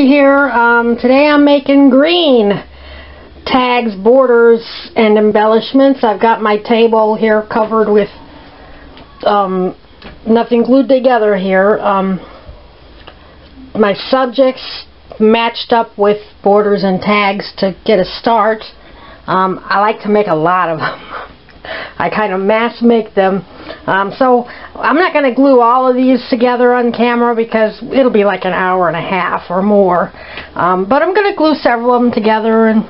Here, um, today I'm making green tags, borders, and embellishments. I've got my table here covered with um, nothing glued together here. Um, my subjects matched up with borders and tags to get a start. Um, I like to make a lot of them. I kind of mass make them. Um, so I'm not going to glue all of these together on camera because it'll be like an hour and a half or more. Um, but I'm going to glue several of them together and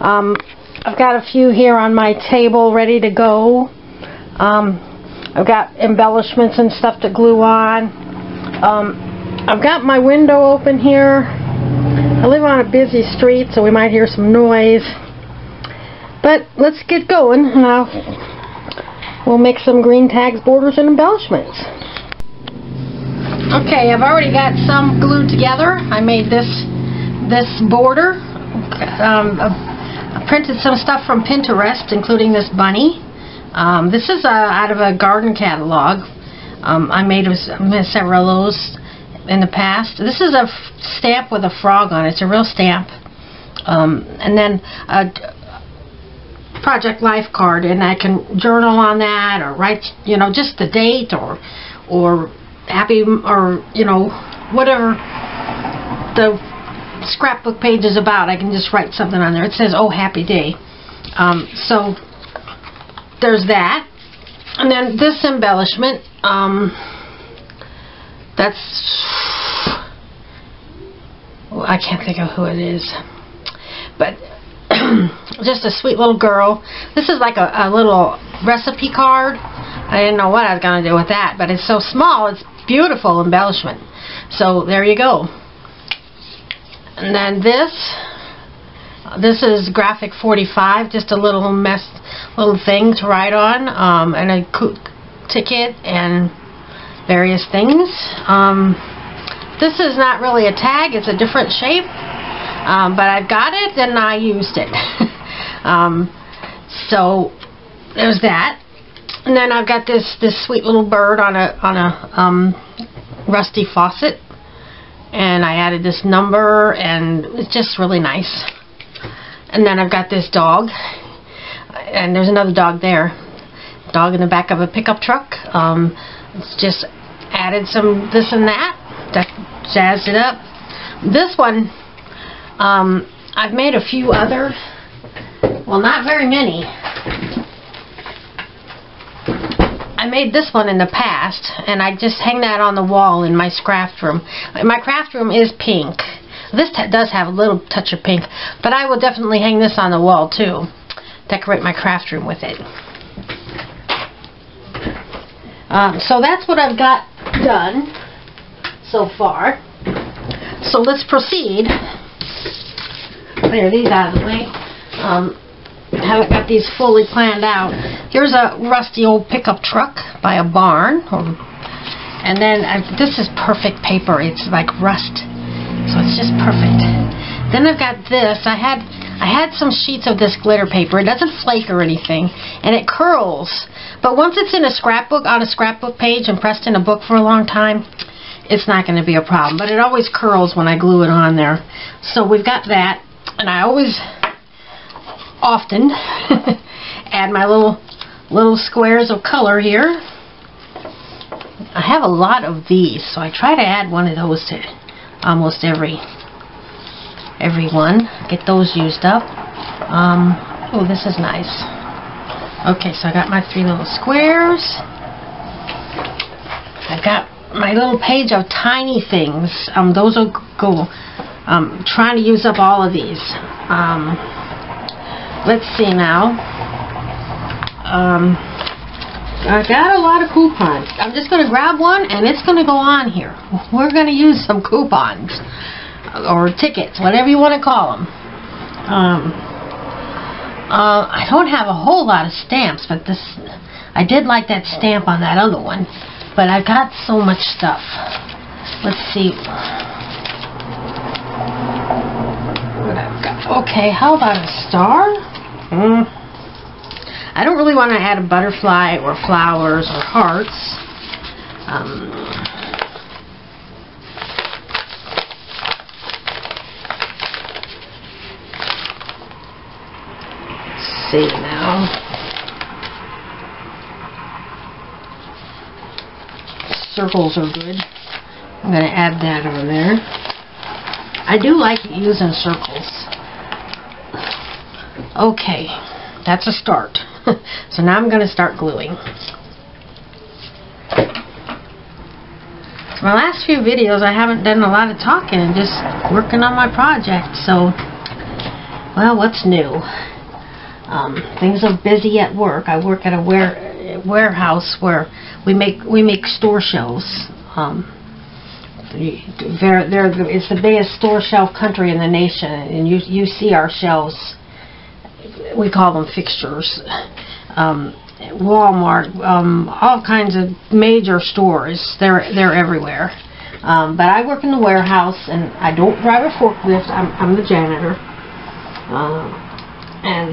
um, I've got a few here on my table ready to go. Um, I've got embellishments and stuff to glue on. Um, I've got my window open here. I live on a busy street so we might hear some noise. But let's get going. Now we'll make some green tags, borders, and embellishments. Okay, I've already got some glued together. I made this this border. Um, I printed some stuff from Pinterest, including this bunny. Um, this is uh, out of a garden catalog. Um, I made several of those in the past. This is a stamp with a frog on it. It's a real stamp. Um, and then a Project Life card and I can journal on that or write, you know, just the date or, or happy or, you know, whatever the scrapbook page is about. I can just write something on there. It says, oh, happy day. Um, so there's that. And then this embellishment, um, that's, well, I can't think of who it is. But just a sweet little girl. This is like a, a little recipe card. I didn't know what I was going to do with that, but it's so small, it's beautiful embellishment. So there you go. And then this, this is graphic 45, just a little mess, little thing to write on, um, and a ticket and various things. Um, this is not really a tag, it's a different shape. Um, but I've got it and I used it. um, so there's that. And then I've got this this sweet little bird on a on a um, rusty faucet, and I added this number, and it's just really nice. And then I've got this dog, and there's another dog there, dog in the back of a pickup truck. Um, it's just added some this and that, that jazzed it up. This one um, I've made a few other, well not very many. I made this one in the past and I just hang that on the wall in my craft room. My craft room is pink. This does have a little touch of pink, but I will definitely hang this on the wall too. Decorate my craft room with it. Um, so that's what I've got done so far. So let's proceed clear these out of the way. Um, haven't got these fully planned out. Here's a rusty old pickup truck by a barn. And then I've, this is perfect paper. It's like rust. So it's just perfect. Then I've got this. I had I had some sheets of this glitter paper. It doesn't flake or anything. And it curls. But once it's in a scrapbook, on a scrapbook page and pressed in a book for a long time, it's not going to be a problem. But it always curls when I glue it on there. So we've got that and I always often add my little little squares of color here. I have a lot of these, so I try to add one of those to almost every every one. Get those used up. Um, oh, this is nice. Okay, so I got my three little squares. I got my little page of tiny things. Um, those will go um, trying to use up all of these. Um, let's see now. Um, I got a lot of coupons. I'm just going to grab one and it's going to go on here. We're going to use some coupons or tickets, whatever you want to call them. Um, uh, I don't have a whole lot of stamps, but this I did like that stamp on that other one. But I've got so much stuff. Let's see. Okay, how about a star? Mm-hmm. I don't really want to add a butterfly or flowers or hearts. Um, see now. Circles are good. I'm going to add that on there. I do like using circles. Okay, that's a start. so now I'm going to start gluing. My last few videos I haven't done a lot of talking and just working on my project. So, well, what's new? Um, things are busy at work. I work at a ware warehouse where we make we make store shelves. Um, they're, it's the biggest store shelf country in the nation, and you you see our shelves. We call them fixtures. Um, Walmart, um, all kinds of major stores. They're they're everywhere. Um, but I work in the warehouse, and I don't drive a forklift. I'm I'm the janitor. Uh, and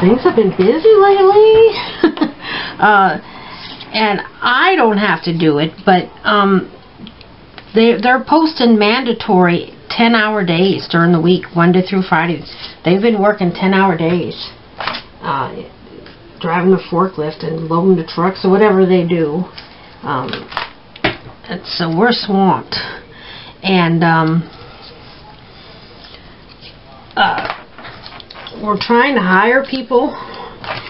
things have been busy lately. uh, and I don't have to do it, but um, they they're posting mandatory 10 hour days during the week, Monday through Friday. They've been working 10 hour days. Uh, driving the forklift and loading the trucks or whatever they do. Um, so we're swamped. And um, uh, we're trying to hire people.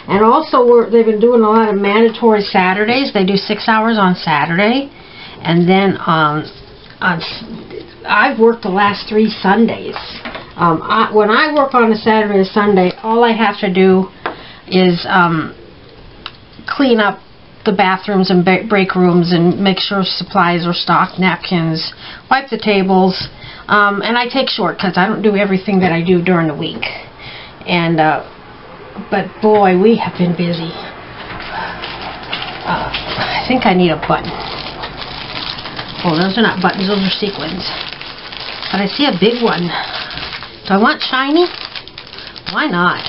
And also, they've been doing a lot of mandatory Saturdays. They do six hours on Saturday. And then um, on, I've worked the last three Sundays. Um, I, when I work on a Saturday or Sunday, all I have to do is um, clean up the bathrooms and break rooms and make sure supplies are stocked, napkins, wipe the tables, um, and I take shortcuts. I don't do everything that I do during the week. And, uh, but boy, we have been busy. Uh, I think I need a button. Oh, those are not buttons, those are sequins. But I see a big one. Do I want shiny? Why not?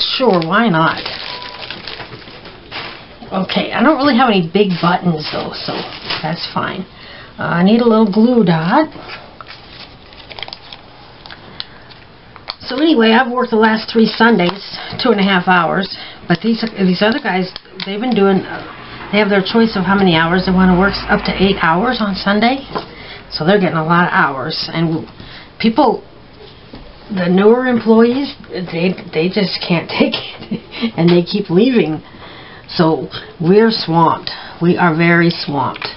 Sure, why not? Okay, I don't really have any big buttons though, so that's fine. Uh, I need a little glue dot. So anyway, I've worked the last three Sundays, two and a half hours, but these these other guys, they've been doing, they have their choice of how many hours they want to work, up to eight hours on Sunday. So they're getting a lot of hours, and people the newer employees, they they just can't take it, and they keep leaving. So we're swamped. We are very swamped.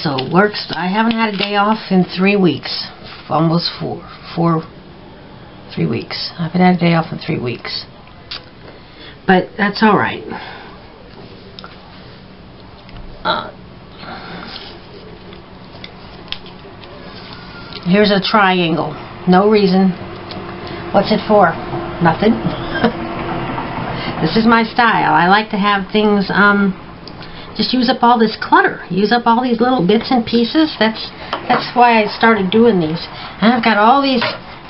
So works. I haven't had a day off in three weeks, almost four, four, three weeks. I haven't had a day off in three weeks, but that's all right. Uh, here's a triangle. No reason. What's it for? Nothing. this is my style. I like to have things, um, just use up all this clutter. Use up all these little bits and pieces. That's that's why I started doing these. And I've got all these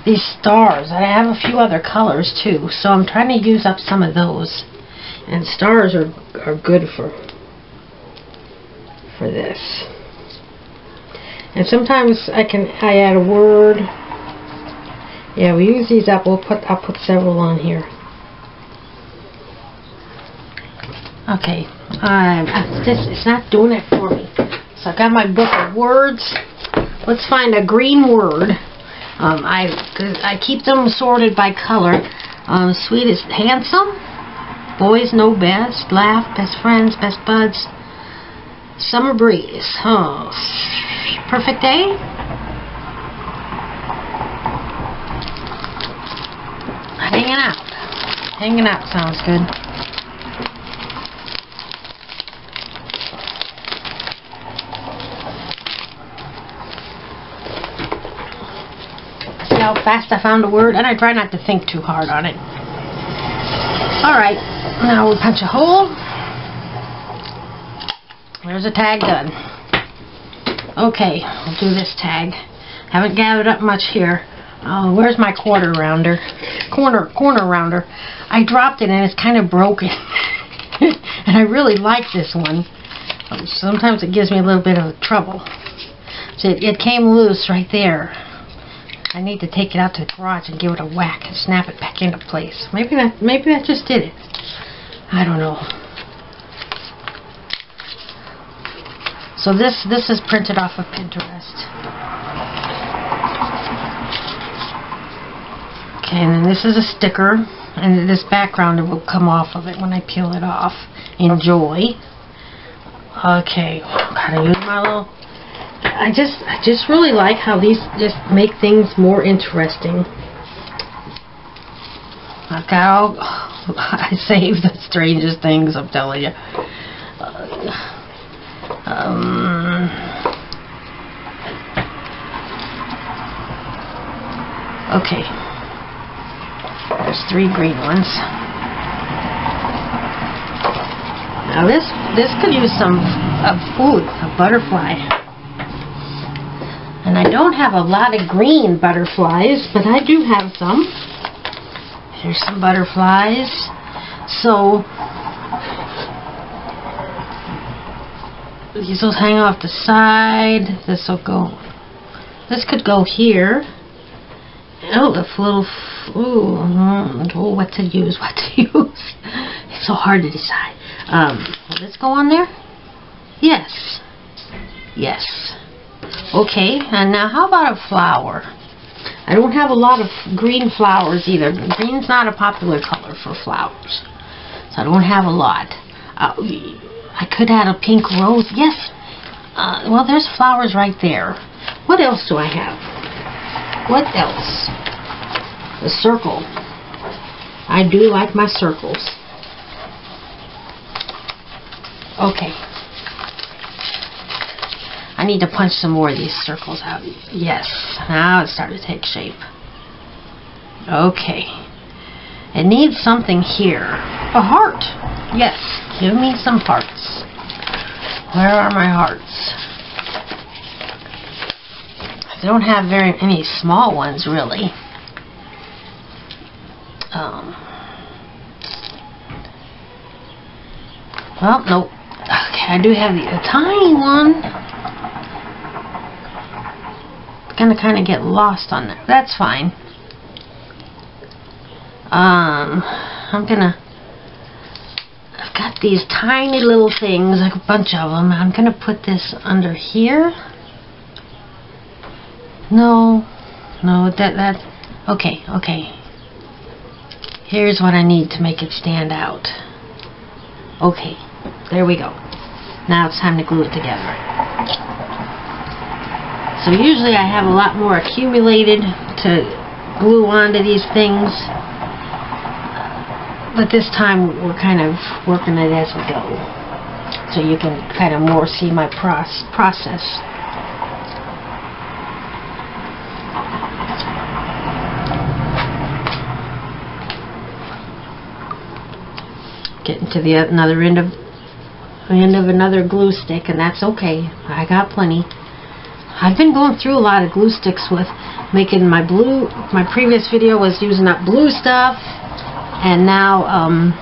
these stars. I have a few other colors too. So I'm trying to use up some of those. And stars are are good for for this. And sometimes I can I add a word yeah, we use these up. We'll put I'll put several on here. Okay, um, this it's not doing it for me. So I got my book of words. Let's find a green word. Um, I I keep them sorted by color. Um, sweet is handsome. Boys know best. Laugh. Best friends. Best buds. Summer breeze. huh? perfect day. Hanging out. Hanging out sounds good. See how fast I found a word? And I try not to think too hard on it. Alright, now we'll punch a hole. There's a tag done. Okay, I'll do this tag. Haven't gathered up much here. Oh, where's my quarter rounder? Corner, corner rounder. I dropped it and it's kind of broken. and I really like this one. Um, sometimes it gives me a little bit of trouble. So it, it came loose right there. I need to take it out to the garage and give it a whack and snap it back into place. Maybe that maybe that just did it. I don't know. So this this is printed off of Pinterest. Okay, and then this is a sticker, and this background will come off of it when I peel it off. Enjoy. Okay, gotta use my little. I just I just really like how these just make things more interesting. I've got all. I saved the strangest things. I'm telling you. Uh, um, okay. There's three green ones. Now this this could use some of food, a butterfly. And I don't have a lot of green butterflies, but I do have some. Here's some butterflies. So these will hang off the side. This will go. This could go here. Oh, the little. Ooh, oh, what to use? What to use? It's so hard to decide. Um, will this go on there? Yes. Yes. Okay, and now how about a flower? I don't have a lot of green flowers either. Green's not a popular color for flowers. So I don't have a lot. Uh, I could add a pink rose. Yes. Uh, well, there's flowers right there. What else do I have? What else? The circle. I do like my circles. Okay. I need to punch some more of these circles out. Yes. Now it's starting to take shape. Okay. It needs something here. A heart. Yes. Give me some hearts. Where are my hearts? I don't have very any small ones really. Um. Well, nope. Okay, I do have a tiny one. Gonna kind of get lost on there. That's fine. Um, I'm gonna got these tiny little things, like a bunch of them. I'm going to put this under here. No, no, that, that, okay, okay. Here's what I need to make it stand out. Okay, there we go. Now it's time to glue it together. So usually I have a lot more accumulated to glue onto these things but this time we're kind of working it as we go. So you can kind of more see my process. Getting to the another end of end of another glue stick and that's okay. I got plenty. I've been going through a lot of glue sticks with making my blue my previous video was using up blue stuff and now um,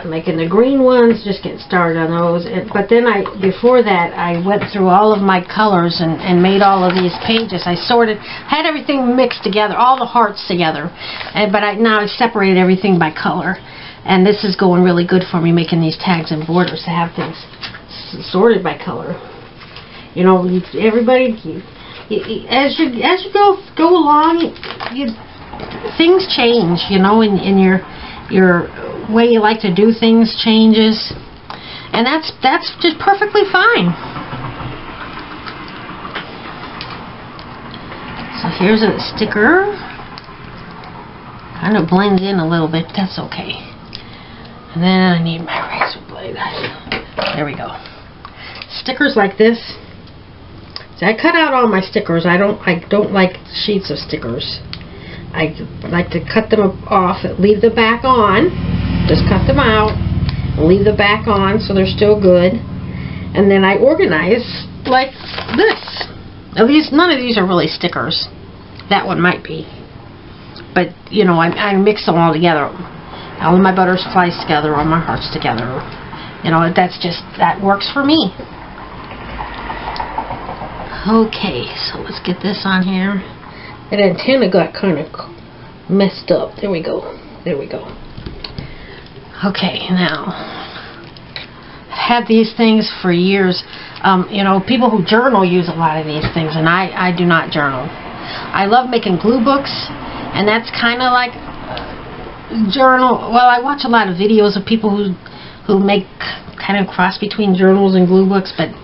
I'm making the green ones just getting started on those. And, but then I before that I went through all of my colors and, and made all of these pages. I sorted had everything mixed together all the hearts together. And but I now I separated everything by color. And this is going really good for me making these tags and borders to have things sorted by color. You know everybody you, as you as you go go along you things change, you know, in, in your your way you like to do things changes. And that's that's just perfectly fine. So here's a sticker. Kind of blends in a little bit, that's okay. And then I need my razor blade. There we go. Stickers like this. See, I cut out all my stickers. I don't I don't like sheets of stickers. I like to cut them off, leave the back on, just cut them out, leave the back on so they're still good, and then I organize like this. Now these, none of these are really stickers. That one might be. But, you know, I, I mix them all together. All my butterflies together, all my hearts together. You know, that's just, that works for me. Okay, so let's get this on here. That antenna got kind of messed up. There we go. There we go. Okay, now had these things for years. Um, you know, people who journal use a lot of these things, and I, I do not journal. I love making glue books, and that's kind of like journal. Well, I watch a lot of videos of people who who make kind of cross between journals and glue books, but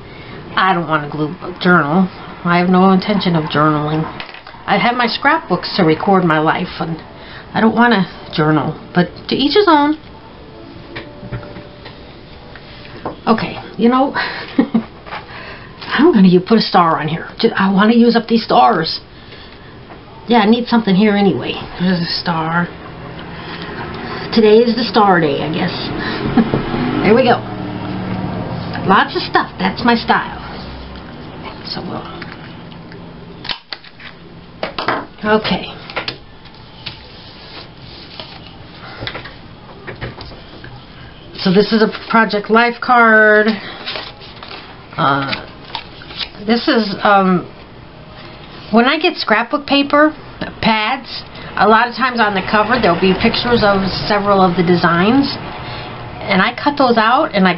I don't want a glue book journal. I have no intention of journaling. I have my scrapbooks to record my life, and I don't want to journal. But to each his own. Okay, you know, I'm going to put a star on here. I want to use up these stars. Yeah, I need something here anyway. There's a star. Today is the star day, I guess. there we go. Lots of stuff. That's my style. So we'll... Okay. So this is a Project Life card. Uh, this is, um, when I get scrapbook paper, pads, a lot of times on the cover there'll be pictures of several of the designs and I cut those out and I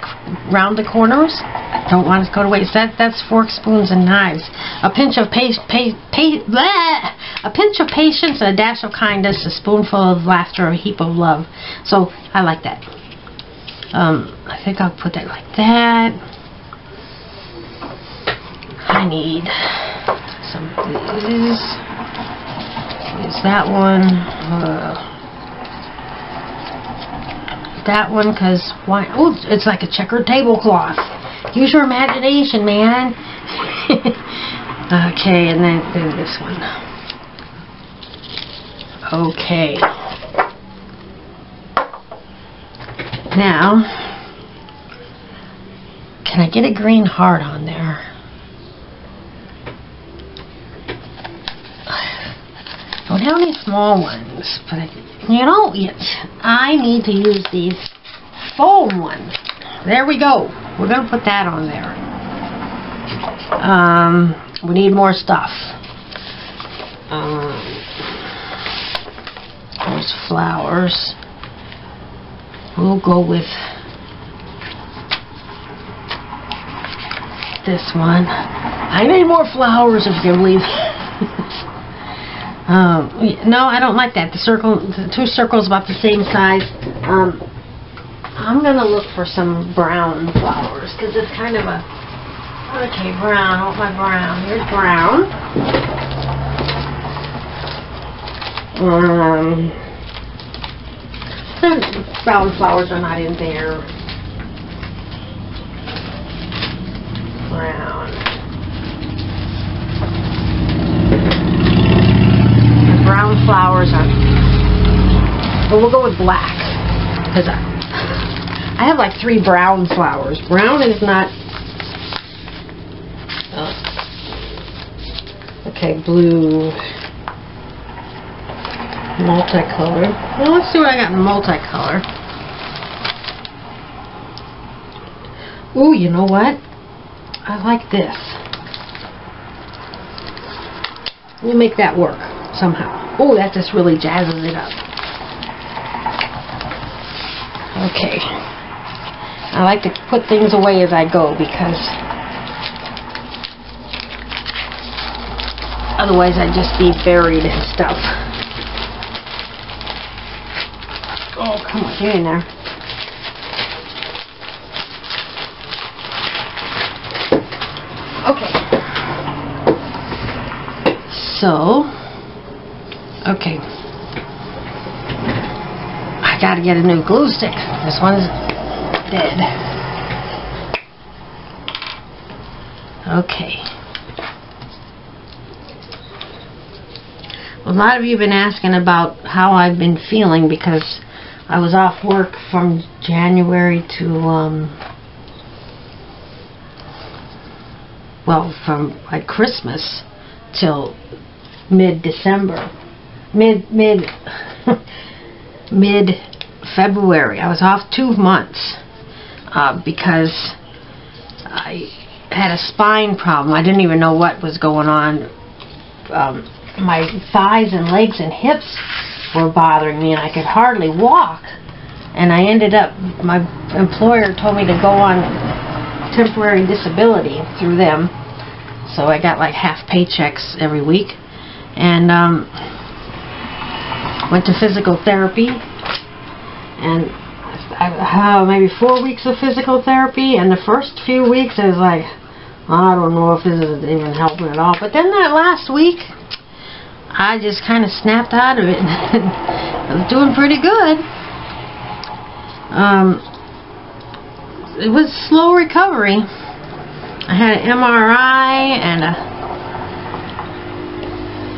round the corners. I don't want to go to waste. That that's forks, spoons, and knives. A pinch of paste, pa pa bleh, a pinch of patience, a dash of kindness, a spoonful of laughter, a heap of love. So I like that. Um, I think I'll put that like that. I need some of these. Use that one. Uh, that one because why? Oh, it's like a checkered tablecloth. Use your imagination, man. okay, and then, then this one. Okay. Now, can I get a green heart on there? I don't have any small ones, but I you know, I need to use these foam ones. There we go. We're going to put that on there. Um, we need more stuff. Um, there's flowers. We'll go with this one. I need more flowers if you can believe Um, no, I don't like that. The circle, the two circles about the same size. Um, I'm gonna look for some brown flowers because it's kind of a okay brown. I want my brown. Here's brown. Um, the brown flowers are not in there. Brown. brown flowers are. But we'll go with black. Because I, I have like three brown flowers. Brown is not... Uh, okay, blue. Multicolor. Well, let's see what I got in multicolor. Ooh, you know what? I like this. We'll make that work somehow. Oh, that just really jazzes it up. Okay. I like to put things away as I go because otherwise I'd just be buried in stuff. Oh, Oh, come on, get in there. Okay. So, Okay. I gotta get a new glue stick. This one's dead. Okay. a lot of you have been asking about how I've been feeling because I was off work from January to, um, well, from like Christmas till mid-December mid mid mid February. I was off two months uh, because I had a spine problem. I didn't even know what was going on. Um, my thighs and legs and hips were bothering me, and I could hardly walk. And I ended up, my employer told me to go on temporary disability through them. So I got like half paychecks every week. And um, went to physical therapy. And I had maybe four weeks of physical therapy. And the first few weeks I was like, I don't know if this is even helping at all. But then that last week, I just kind of snapped out of it. I was doing pretty good. Um, it was slow recovery. I had an MRI and a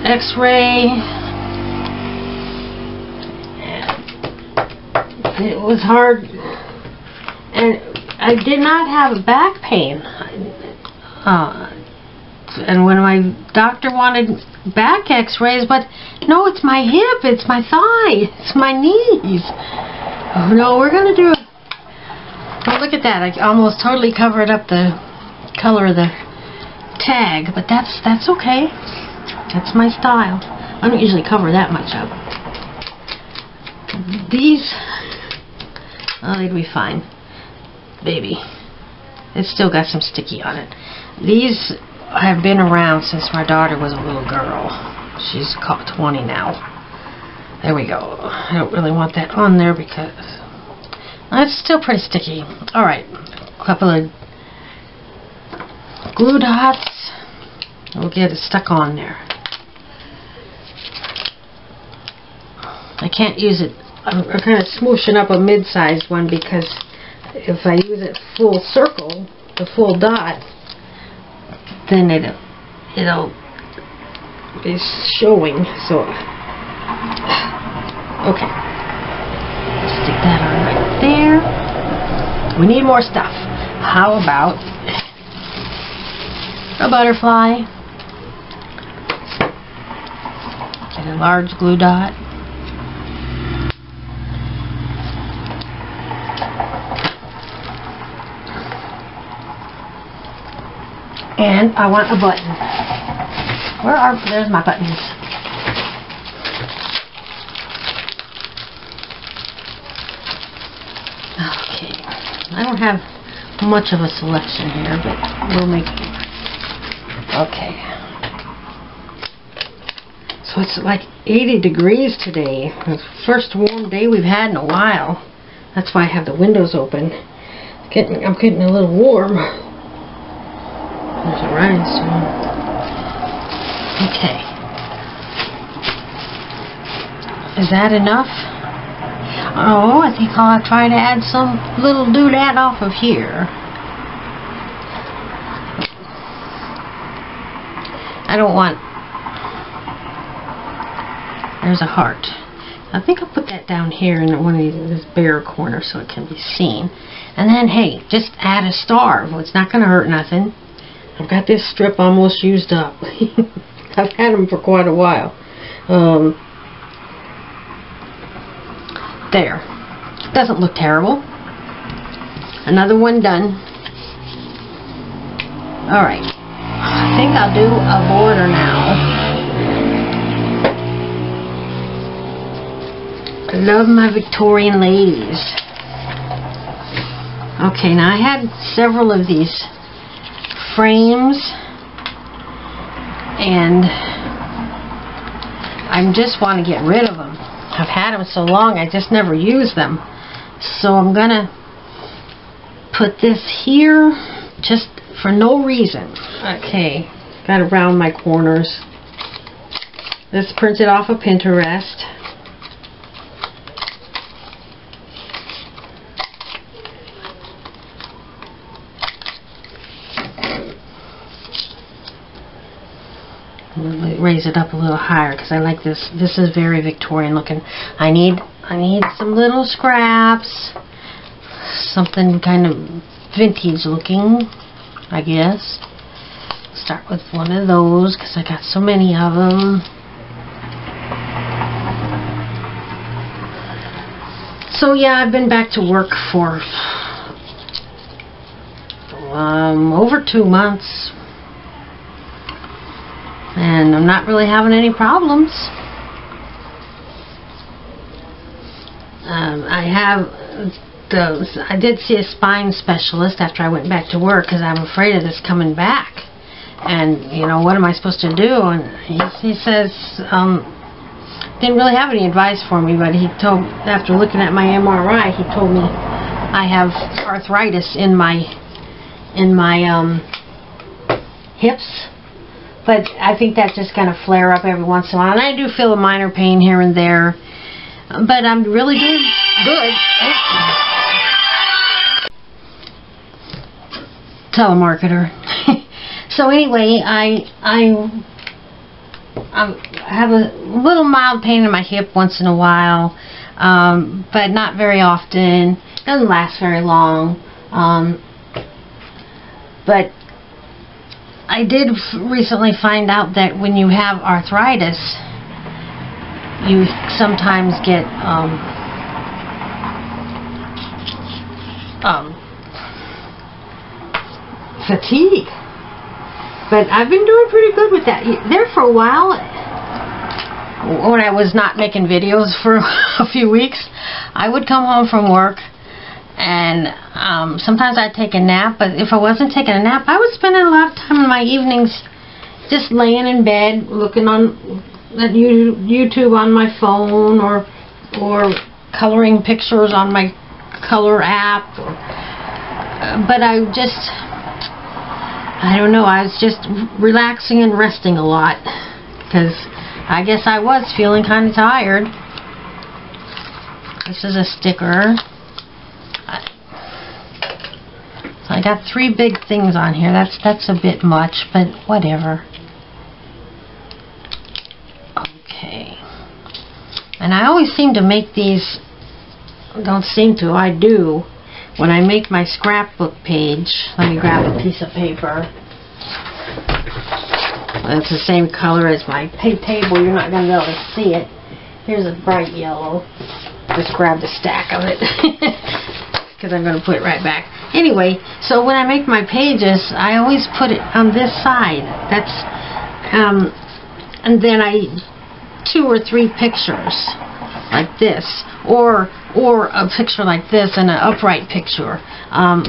X-ray. It was hard, and I did not have back pain. Uh, and when my doctor wanted back x-rays, but no, it's my hip, it's my thigh, it's my knees. Oh, no, we're going to do it. Oh, look at that. I almost totally covered up the color of the tag, but that's that's okay. That's my style. I don't usually cover that much up. These, oh, they'd be fine. Baby. It's still got some sticky on it. These have been around since my daughter was a little girl. She's caught 20 now. There we go. I don't really want that on there because that's still pretty sticky. Alright, a couple of glue dots. We'll get it stuck on there. I can't use it. I'm kind of smooshing up a mid-sized one because if I use it full circle, the full dot, then it'll, it'll be showing. So, okay. Stick that on right there. We need more stuff. How about a butterfly? Get a large glue dot. And I want a button. Where are, there's my buttons. Okay. I don't have much of a selection here, but we'll make it. Okay. So it's like 80 degrees today. First warm day we've had in a while. That's why I have the windows open. Getting, I'm getting a little warm. There's a rhinestone. Okay. Is that enough? Oh, I think I'll try to add some little doodad off of here. I don't want... There's a heart. I think I'll put that down here in one of these this bare corner so it can be seen. And then, hey, just add a star. Well, it's not going to hurt nothing. I've got this strip almost used up. I've had them for quite a while. Um, there. Doesn't look terrible. Another one done. Alright. I think I'll do a border now. I love my Victorian ladies. Okay, now I had several of these frames and I just want to get rid of them. I've had them so long I just never use them. So I'm going to put this here just for no reason. Okay, got to round my corners. This printed off of Pinterest. Raise it up a little higher because I like this. This is very Victorian looking. I need I need some little scraps, something kind of vintage looking, I guess. Start with one of those because I got so many of them. So yeah, I've been back to work for um, over two months. And I'm not really having any problems. Um, I have those. I did see a spine specialist after I went back to work because I'm afraid of this coming back. And, you know, what am I supposed to do? And he, he says, um, didn't really have any advice for me, but he told, after looking at my MRI, he told me I have arthritis in my, in my, um, hips. But I think that's just going to flare up every once in a while. And I do feel a minor pain here and there. But I'm really doing good. Telemarketer. so anyway, I I I have a little mild pain in my hip once in a while, um, but not very often. Doesn't last very long. Um, but I did recently find out that when you have arthritis, you sometimes get um, um, fatigue. But I've been doing pretty good with that. There for a while, when I was not making videos for a few weeks, I would come home from work and um, sometimes I'd take a nap, but if I wasn't taking a nap, I would spend a lot of time in my evenings just laying in bed, looking on at YouTube on my phone or or coloring pictures on my color app. but I just, I don't know, I was just relaxing and resting a lot because I guess I was feeling kind of tired. This is a sticker. So I got three big things on here. That's that's a bit much, but whatever. Okay. And I always seem to make these, don't seem to, I do, when I make my scrapbook page. Let me grab a piece of paper. It's the same color as my table. You're not going to be able to see it. Here's a bright yellow. Just grabbed a stack of it. Because I'm going to put it right back. Anyway, so when I make my pages, I always put it on this side. That's, um, and then I, two or three pictures like this, or or a picture like this and an upright picture. Um,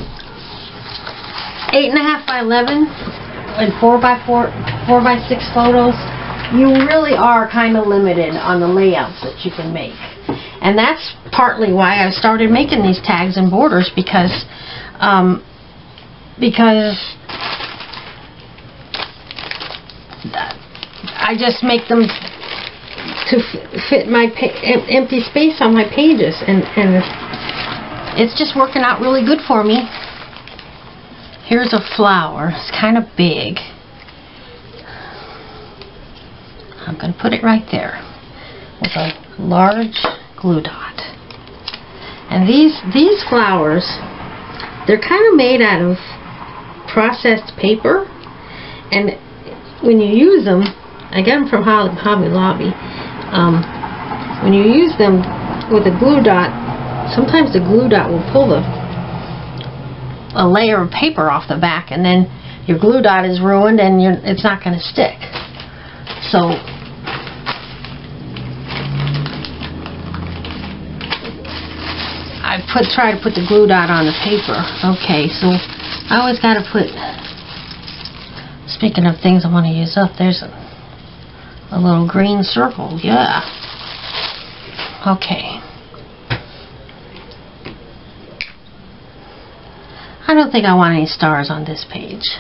eight and a half by eleven and four by four, four by six photos. You really are kind of limited on the layouts that you can make. And that's partly why I started making these tags and borders because um, because I just make them to fit my empty space on my pages and, and it's just working out really good for me. Here's a flower. It's kind of big. I'm going to put it right there with a large glue dot. And these these flowers they're kind of made out of processed paper and when you use them I get them from Hobby Lobby um, when you use them with a glue dot sometimes the glue dot will pull the a layer of paper off the back and then your glue dot is ruined and it's not going to stick so I put try to put the glue dot on the paper. Okay, so I always got to put, speaking of things I want to use up, there's a, a little green circle. Yeah. Okay. I don't think I want any stars on this page.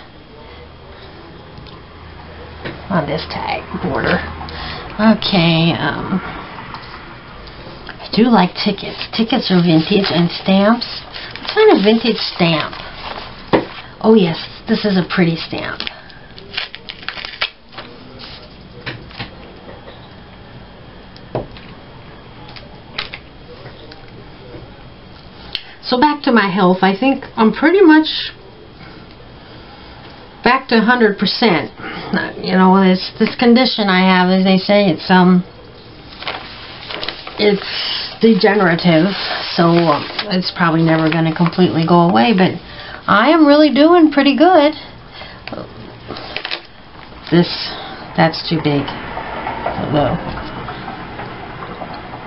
On this tag border. Okay, um do like tickets. Tickets are vintage and stamps. What kind of vintage stamp? Oh yes, this is a pretty stamp. So back to my health, I think I'm pretty much back to 100%. You know, this this condition I have, as they say, it's um it's degenerative, so um, it's probably never going to completely go away, but I am really doing pretty good. This, that's too big. Hello.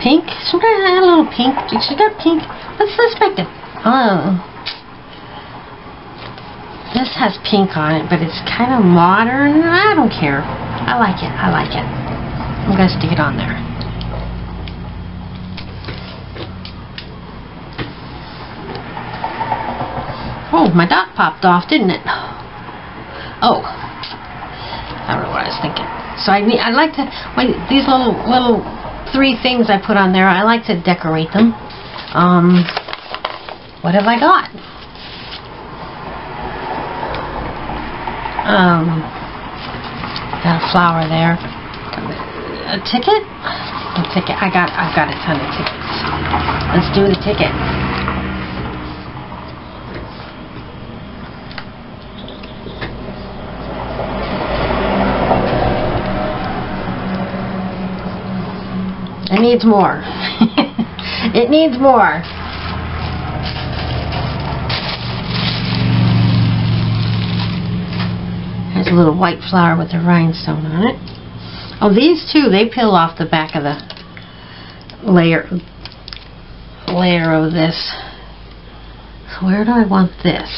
Pink? I add a little pink? She got pink. Let's suspect it. Oh. This has pink on it, but it's kind of modern. I don't care. I like it. I like it. I'm going to stick it on there. Oh, my dot popped off, didn't it? Oh. I don't know what I was thinking. So I need, I like to, my, these little, little three things I put on there, I like to decorate them. Um, what have I got? Um, got a flower there. A ticket? A ticket. I got, I've got a ton of tickets. Let's do the ticket. Needs more. it needs more. There's a little white flower with a rhinestone on it. Oh, these two, they peel off the back of the layer layer of this. So where do I want this?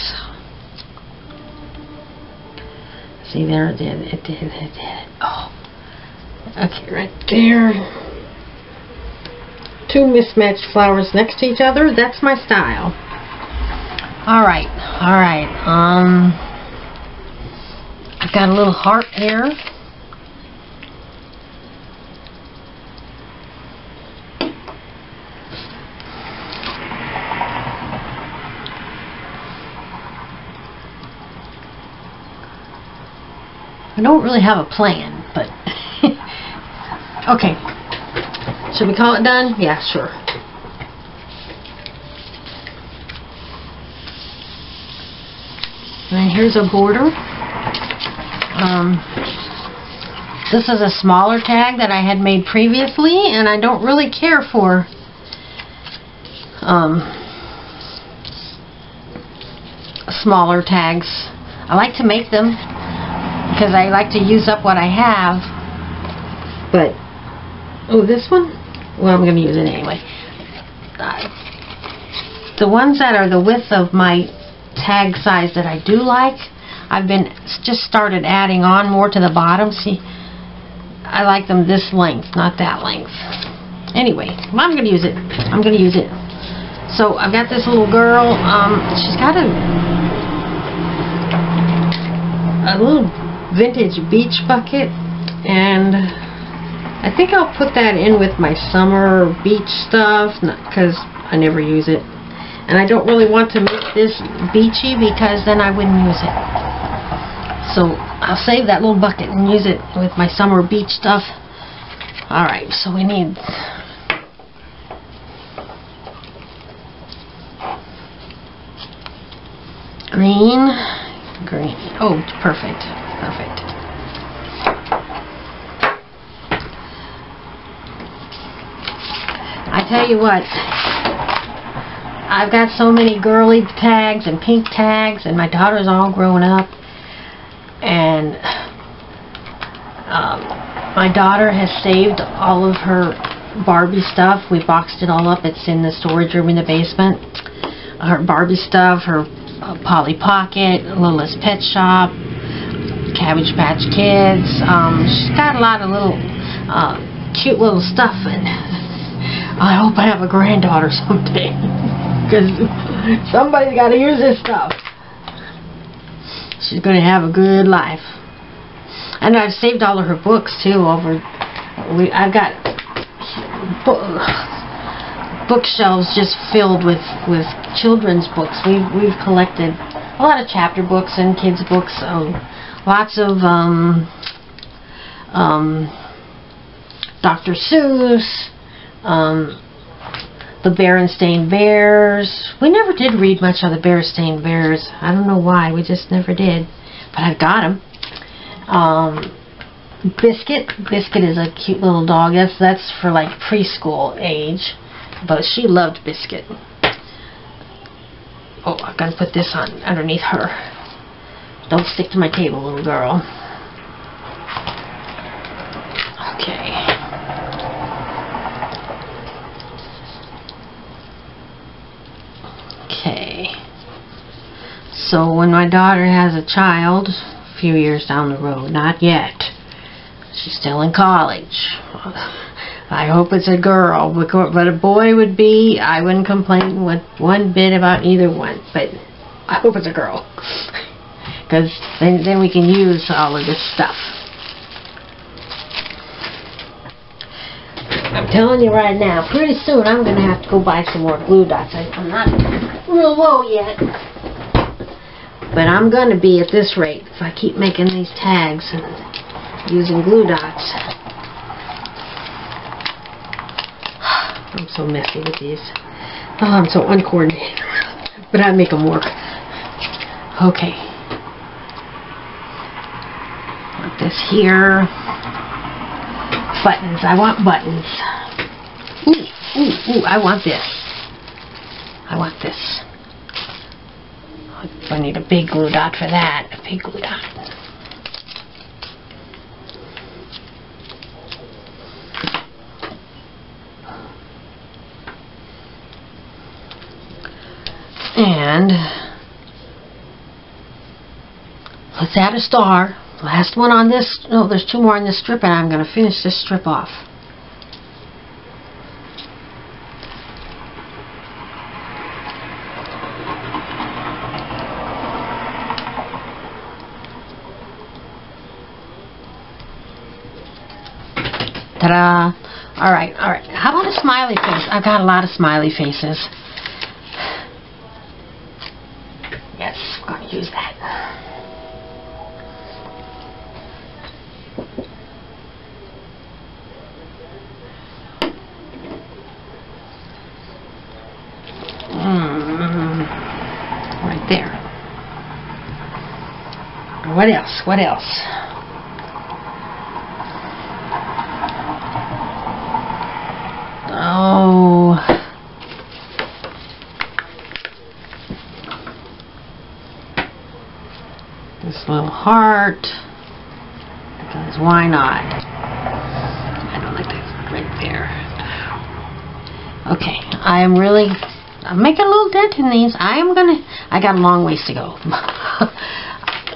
See there it did, it did, it did. Oh. Okay, right there. Two mismatched flowers next to each other. That's my style. Alright, alright. Um I've got a little heart here. I don't really have a plan, but okay. Should we call it done? Yeah, sure. And here's a border. Um, this is a smaller tag that I had made previously, and I don't really care for um, smaller tags. I like to make them because I like to use up what I have. But, oh, this one? Well, I'm going to use it anyway. The ones that are the width of my tag size that I do like, I've been just started adding on more to the bottom. See, I like them this length, not that length. Anyway, I'm going to use it. I'm going to use it. So I've got this little girl. Um, she's got a a little vintage beach bucket, and I think I'll put that in with my summer beach stuff because I never use it. And I don't really want to make this beachy because then I wouldn't use it. So I'll save that little bucket and use it with my summer beach stuff. Alright, so we need green, green. Oh, perfect, perfect. I tell you what, I've got so many girly tags and pink tags, and my daughter's all grown up, and um, my daughter has saved all of her Barbie stuff. We boxed it all up. It's in the storage room in the basement. Her Barbie stuff, her uh, Polly Pocket, Lola's Pet Shop, Cabbage Patch Kids. Um, she's got a lot of little uh, cute little stuff, and I hope I have a granddaughter someday. Because somebody's got to use this stuff. She's going to have a good life. And I've saved all of her books too. Over, we I've got book, bookshelves just filled with with children's books. We've we've collected a lot of chapter books and kids books. Um, lots of um, um, Dr. Seuss. Um, the Berenstain Bears. We never did read much of the Berenstain Bears. I don't know why. We just never did. But I've got them. Um, Biscuit. Biscuit is a cute little dog. That's, that's for like preschool age. But she loved Biscuit. Oh, I've got to put this on underneath her. Don't stick to my table, little girl. Okay. Okay. So when my daughter has a child, a few years down the road, not yet, she's still in college. I hope it's a girl, but a boy would be, I wouldn't complain with one bit about either one, but I hope it's a girl. Because then, then we can use all of this stuff. I'm telling you right now, pretty soon I'm going to have to go buy some more glue dots. I, I'm not real low yet. But I'm going to be at this rate if I keep making these tags and using glue dots. I'm so messy with these. Oh, I'm so uncoordinated. But I make them work. Okay. Put this here. Buttons. I want buttons. Ooh, ooh, ooh, I want this. I want this. I need a big glue dot for that. A big glue dot. And let's add a star. Last one on this. No, there's two more on this strip, and I'm going to finish this strip off. Ta-da! Alright, alright. How about a smiley face? I've got a lot of smiley faces. Yes, I'm going to use that. Mm, right there. What else? What else? Oh. This little heart. Because why not? I don't like that right there. Okay, I am really I'm making a little dent in these. I am gonna I got a long ways to go.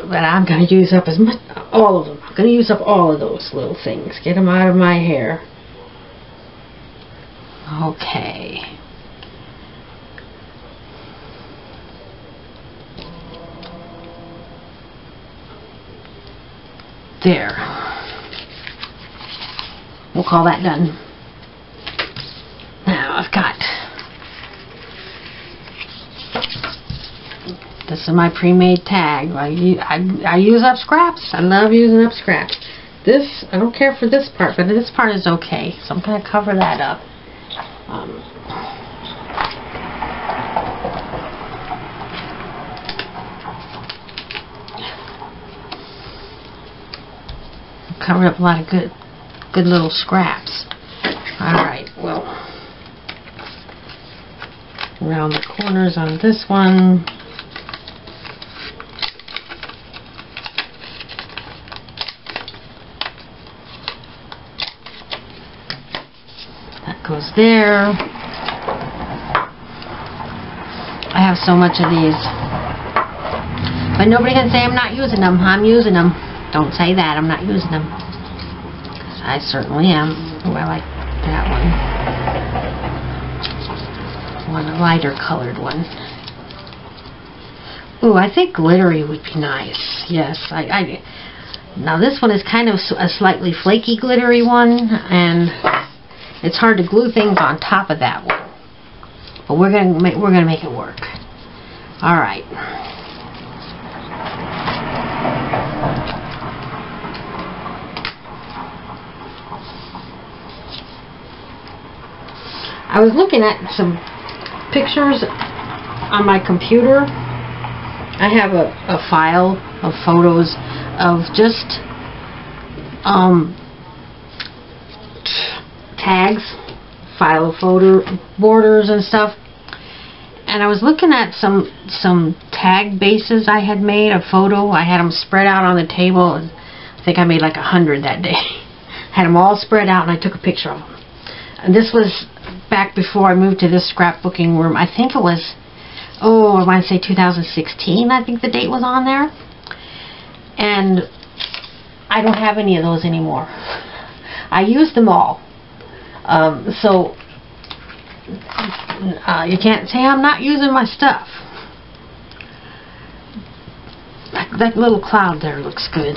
but I'm gonna use up as much all of them. I'm gonna use up all of those little things. Get them out of my hair. Okay. There. We'll call that done. Now I've got this is my pre-made tag. I, I, I use up scraps. I love using up scraps. This, I don't care for this part, but this part is okay. So I'm going to cover that up. Um, covered up a lot of good, good little scraps. Alright, well, around the corners on this one. That goes there. I have so much of these. But nobody can say I'm not using them. I'm using them. Don't say that. I'm not using them. I certainly am. Oh, I like that one. One lighter colored one. Ooh, I think glittery would be nice. Yes, I, I. Now this one is kind of a slightly flaky glittery one, and it's hard to glue things on top of that one. But we're gonna make we're gonna make it work. All right. I was looking at some pictures on my computer. I have a, a file of photos of just um, tags, file folder borders and stuff. and I was looking at some some tag bases I had made, a photo. I had them spread out on the table. And I think I made like a hundred that day. had them all spread out, and I took a picture of them. And this was back before I moved to this scrapbooking room. I think it was, oh, I want to say 2016. I think the date was on there. And I don't have any of those anymore. I used them all. Um, so uh, you can't say I'm not using my stuff. That, that little cloud there looks good.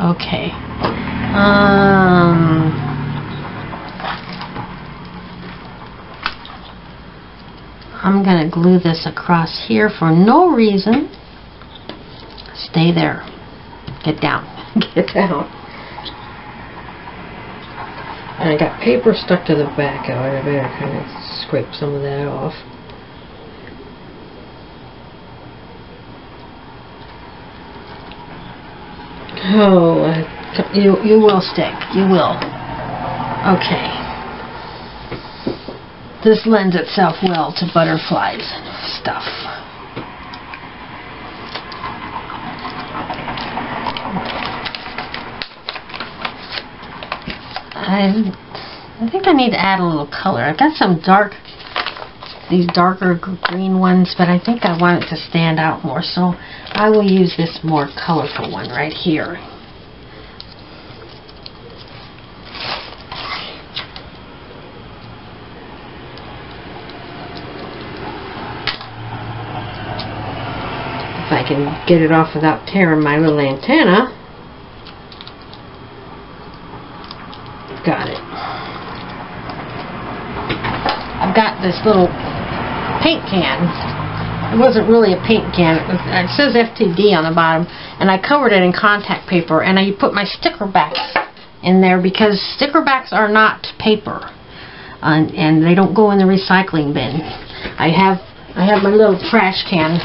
Okay. Um, I'm going to glue this across here for no reason. Stay there. Get down. Get down. And I got paper stuck to the back of it. I better kind of scrape some of that off. Oh, you you will stick. You will. Okay. This lends itself well to butterflies and stuff. I, I think I need to add a little color. I've got some dark, these darker green ones, but I think I want it to stand out more, so I will use this more colorful one right here. If I can get it off without tearing my little antenna. Got it. I've got this little paint can. It wasn't really a paint can. It, says FTD on the bottom. And I covered it in contact paper. And I put my sticker backs in there because sticker backs are not paper. And they don't go in the recycling bin. I have I have my little trash can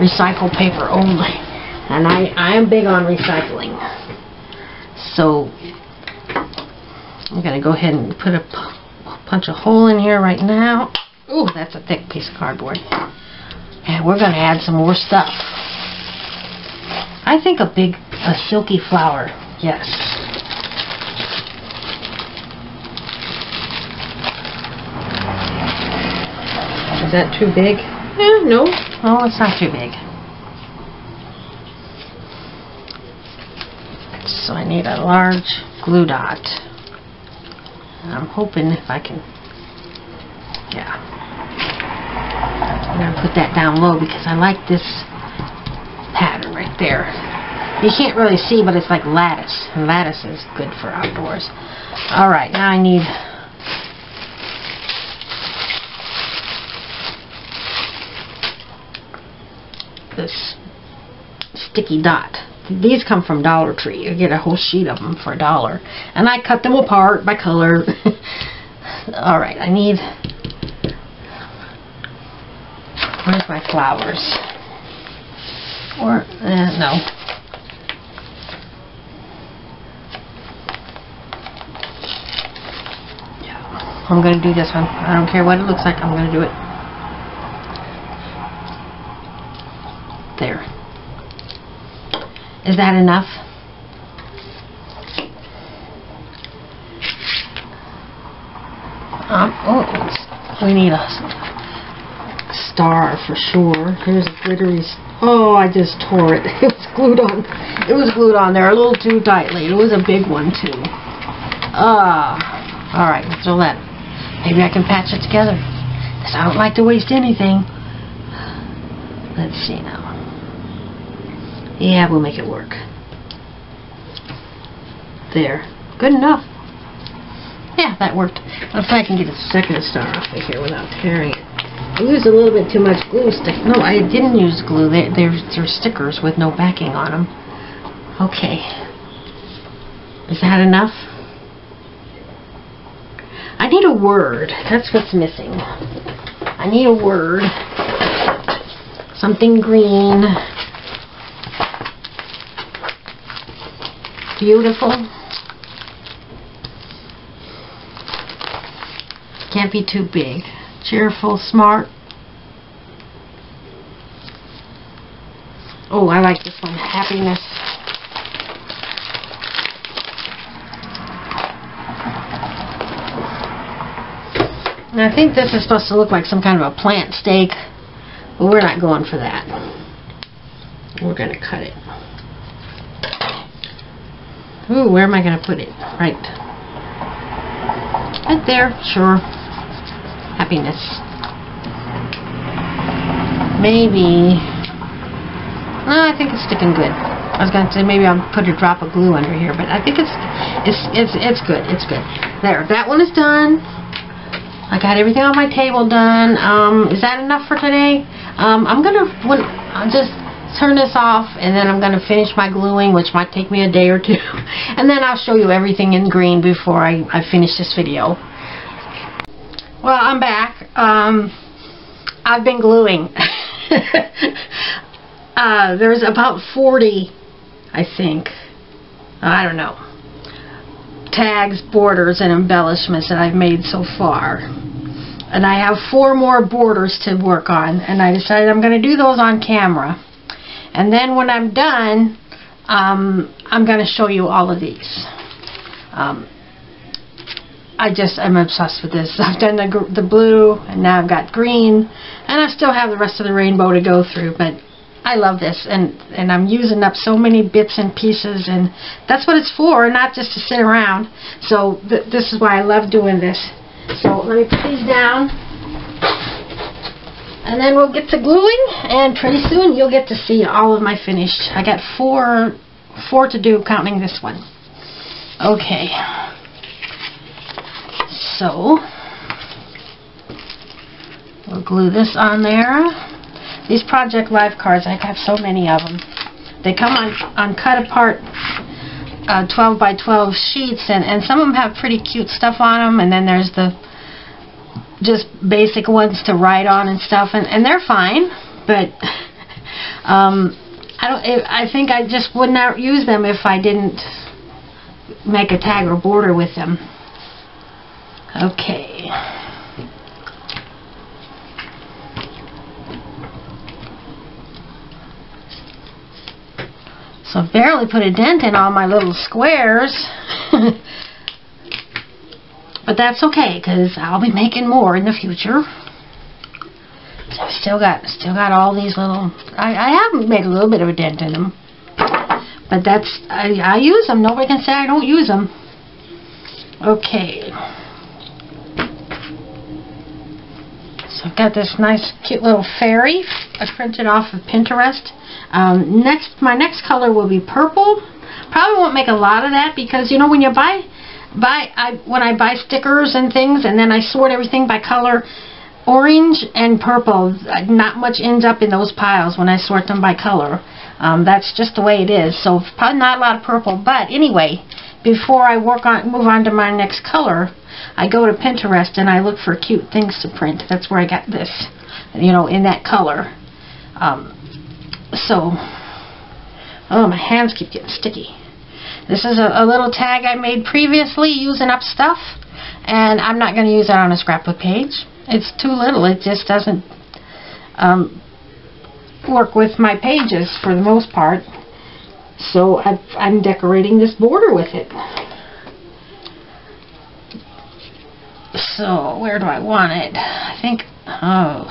recycle paper only. And I, I am big on recycling. So I'm going to go ahead and put a punch a hole in here right now. Ooh, that's a thick piece of cardboard. And we're going to add some more stuff. I think a big, a silky flower. Yes. Is that too big? No. Oh, it's not too big. So I need a large glue dot. I'm hoping if I can, yeah. I'm going to put that down low because I like this pattern right there. You can't really see, but it's like lattice. And lattice is good for outdoors. Alright, now I need this sticky dot. These come from Dollar Tree. You get a whole sheet of them for a dollar. And I cut them apart by color. Alright, I need... Where's my flowers? Or, eh, no. Yeah, I'm going to do this one. I don't care what it looks like, I'm going to do it. There. Is that enough? Um, oh, we need a star for sure. Here's a glittery. Oh, I just tore it. It was glued on. It was glued on there a little too tightly. It was a big one too. Ah, uh, all right. So that. Maybe I can patch it together. I don't like to waste anything. Let's see now. Yeah, we'll make it work. There. Good enough. Yeah, that worked. Let's see if I can get a second star off of here without tearing it. I used a little bit too much glue stick. No, I didn't use glue. They're, they're, they're stickers with no backing on them. Okay. Is that enough? I need a word. That's what's missing. I need a word. Something green. beautiful. Can't be too big. Cheerful, smart. Oh, I like this one. Happiness. And I think this is supposed to look like some kind of a plant stake, but we're not going for that. We're going to cut it. Ooh, where am I going to put it? Right. Right there, sure. Happiness. Maybe. No, I think it's sticking good. I was going to say maybe I'll put a drop of glue under here, but I think it's it's it's it's good. It's good. There, that one is done. I got everything on my table done. Um, is that enough for today? Um, I'm gonna when, I'll just turn this off and then I'm gonna finish my gluing, which might take me a day or two, and then I'll show you everything in green before I I finish this video. Well, I'm back. Um, I've been gluing. uh, there's about 40 I think. I don't know. Tags, borders, and embellishments that I've made so far. And I have four more borders to work on. And I decided I'm going to do those on camera. And then when I'm done, um, I'm going to show you all of these. Um, I just, I'm obsessed with this. I've done the, the blue, and now I've got green, and I still have the rest of the rainbow to go through, but I love this and and I'm using up so many bits and pieces and that's what it's for not just to sit around so th this is why I love doing this so let me put these down and then we'll get to gluing and pretty soon you'll get to see all of my finished. I got four four to do counting this one. Okay. So we'll glue this on there. These Project Life cards, I have so many of them. They come on, on cut apart uh, 12 by 12 sheets, and, and some of them have pretty cute stuff on them, and then there's the just basic ones to write on and stuff, and, and they're fine, but um, I don't. I think I just would not use them if I didn't make a tag or border with them. Okay. So I barely put a dent in all my little squares. but that's okay, because I'll be making more in the future. So I've still got, still got all these little, I, I have made a little bit of a dent in them. But that's, I, I use them. Nobody can say I don't use them. Okay. So I've got this nice cute little fairy I printed off of Pinterest. Um, next, my next color will be purple. Probably won't make a lot of that because you know when you buy, buy I when I buy stickers and things and then I sort everything by color, orange and purple, not much ends up in those piles when I sort them by color. Um, that's just the way it is. So probably not a lot of purple, but anyway, before I work on move on to my next color, I go to Pinterest and I look for cute things to print. That's where I got this, you know, in that color. Um, so, oh, my hands keep getting sticky. This is a, a little tag I made previously using up stuff, and I'm not going to use that on a scrapbook page. It's too little. It just doesn't um, work with my pages for the most part. So i I'm decorating this border with it. So, where do I want it? I think, oh,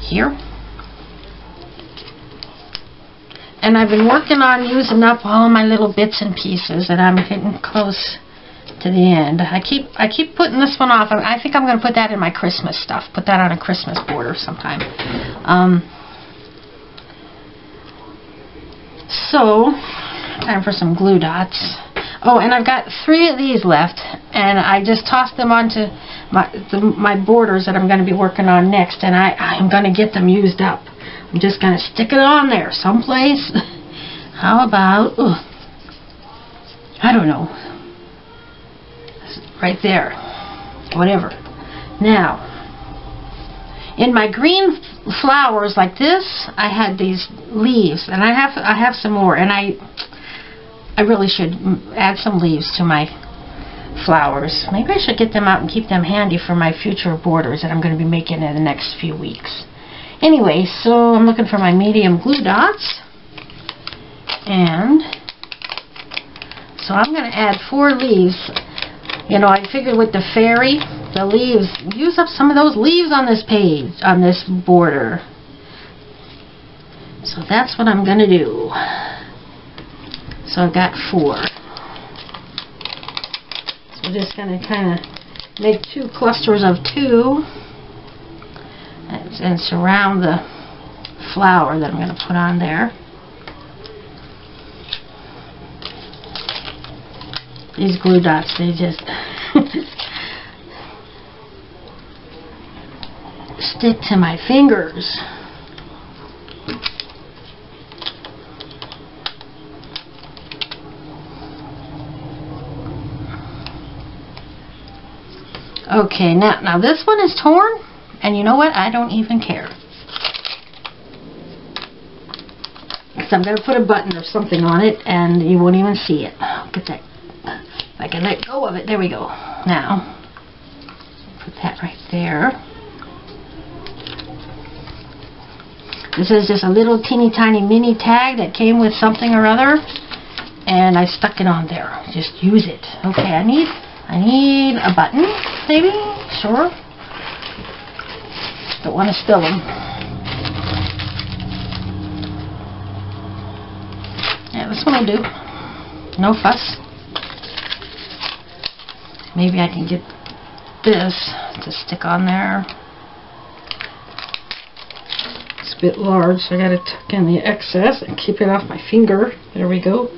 here. And I've been working on using up all my little bits and pieces, and I'm getting close to the end. I keep I keep putting this one off. I, I think I'm going to put that in my Christmas stuff. Put that on a Christmas border sometime. Um, so, time for some glue dots. Oh, and I've got three of these left, and I just tossed them onto my the, my borders that I'm going to be working on next, and I, I'm going to get them used up. I'm just going to stick it on there someplace. How about, ugh, I don't know, right there, whatever. Now, in my green flowers like this, I had these leaves, and I have I have some more, and I I really should add some leaves to my flowers. Maybe I should get them out and keep them handy for my future borders that I'm going to be making in the next few weeks. Anyway, so I'm looking for my medium glue dots. And so I'm going to add four leaves. You know, I figured with the fairy, the leaves, use up some of those leaves on this page, on this border. So that's what I'm going to do. So I've got four. So we're just going to kind of make two clusters of two and, and surround the flower that I'm going to put on there. These glue dots, they just stick to my fingers. Okay, now, now this one is torn, and you know what? I don't even care. Because I'm going to put a button or something on it, and you won't even see it. Get that. If I can let go of it. There we go. Now, put that right there. This is just a little teeny tiny mini tag that came with something or other, and I stuck it on there. Just use it. Okay, I need I need a button, maybe? Sure. Don't want to spill them. Yeah, this one will do. No fuss. Maybe I can get this to stick on there. It's a bit large, so I gotta tuck in the excess and keep it off my finger. There we go.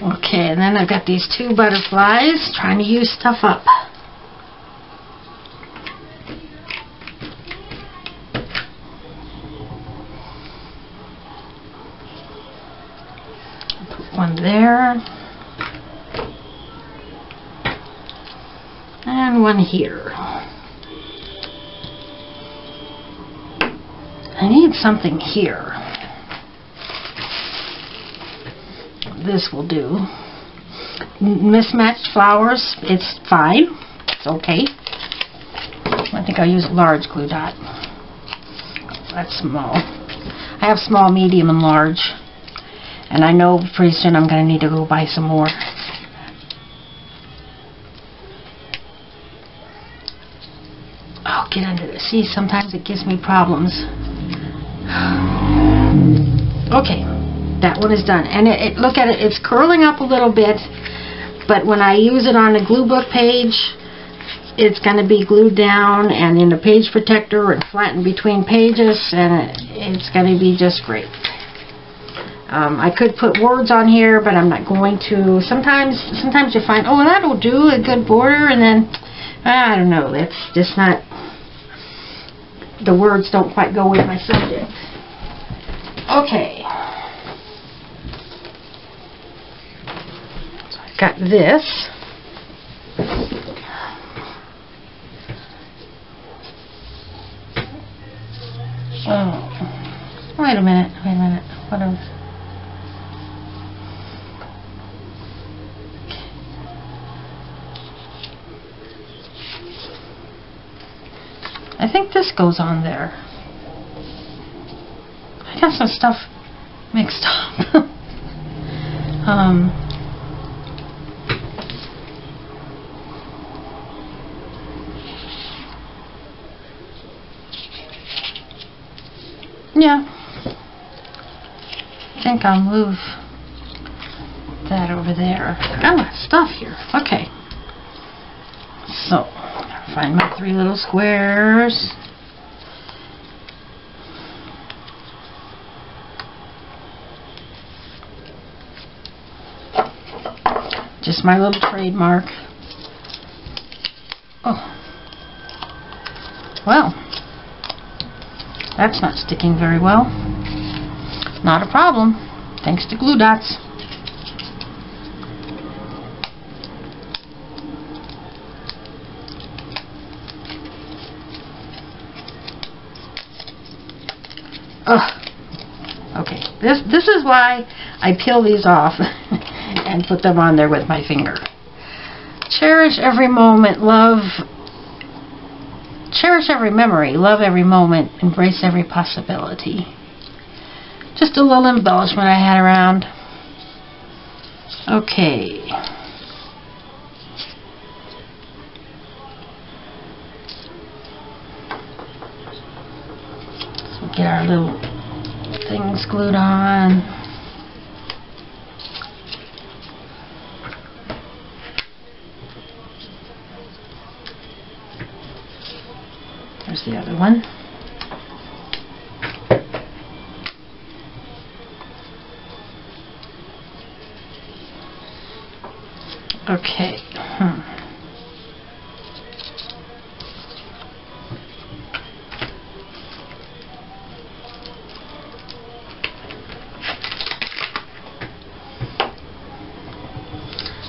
Okay, and then I've got these two butterflies trying to use stuff up. One here. I need something here. this will do. Mismatched flowers, it's fine. It's okay. I think I'll use a large glue dot. That's small. I have small, medium, and large. And I know pretty soon I'm going to need to go buy some more. See, sometimes it gives me problems. Okay that one is done. And it, it, look at it, it's curling up a little bit, but when I use it on the glue book page, it's going to be glued down and in a page protector and flattened between pages, and it, it's going to be just great. Um, I could put words on here, but I'm not going to. Sometimes, sometimes you find, oh, that'll do a good border, and then I don't know. It's just not. The words don't quite go with my subject. Okay. So I've got this. Oh, wait a minute, wait a minute. What else? I think this goes on there. I got some stuff mixed up. um, Yeah. I think I'll move that over there. I Got of stuff here. Okay. So, find my three little squares. Just my little trademark. Oh. Well. That's not sticking very well. Not a problem, thanks to glue dots. Ugh. Okay, this this is why I peel these off and put them on there with my finger. Cherish every moment, love cherish every memory, love every moment, embrace every possibility. Just a little embellishment I had around. Okay. So get our little things glued on.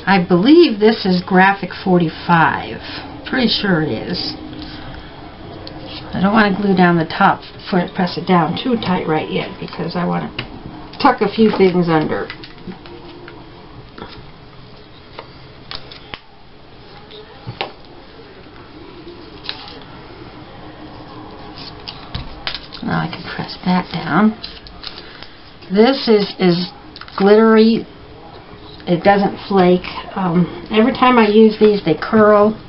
I believe this is graphic 45. Pretty sure it is. I don't want to glue down the top before I press it down too tight right yet because I want to tuck a few things under. Now I can press that down. This is, is glittery. It doesn't flake. Um, every time I use these, they curl.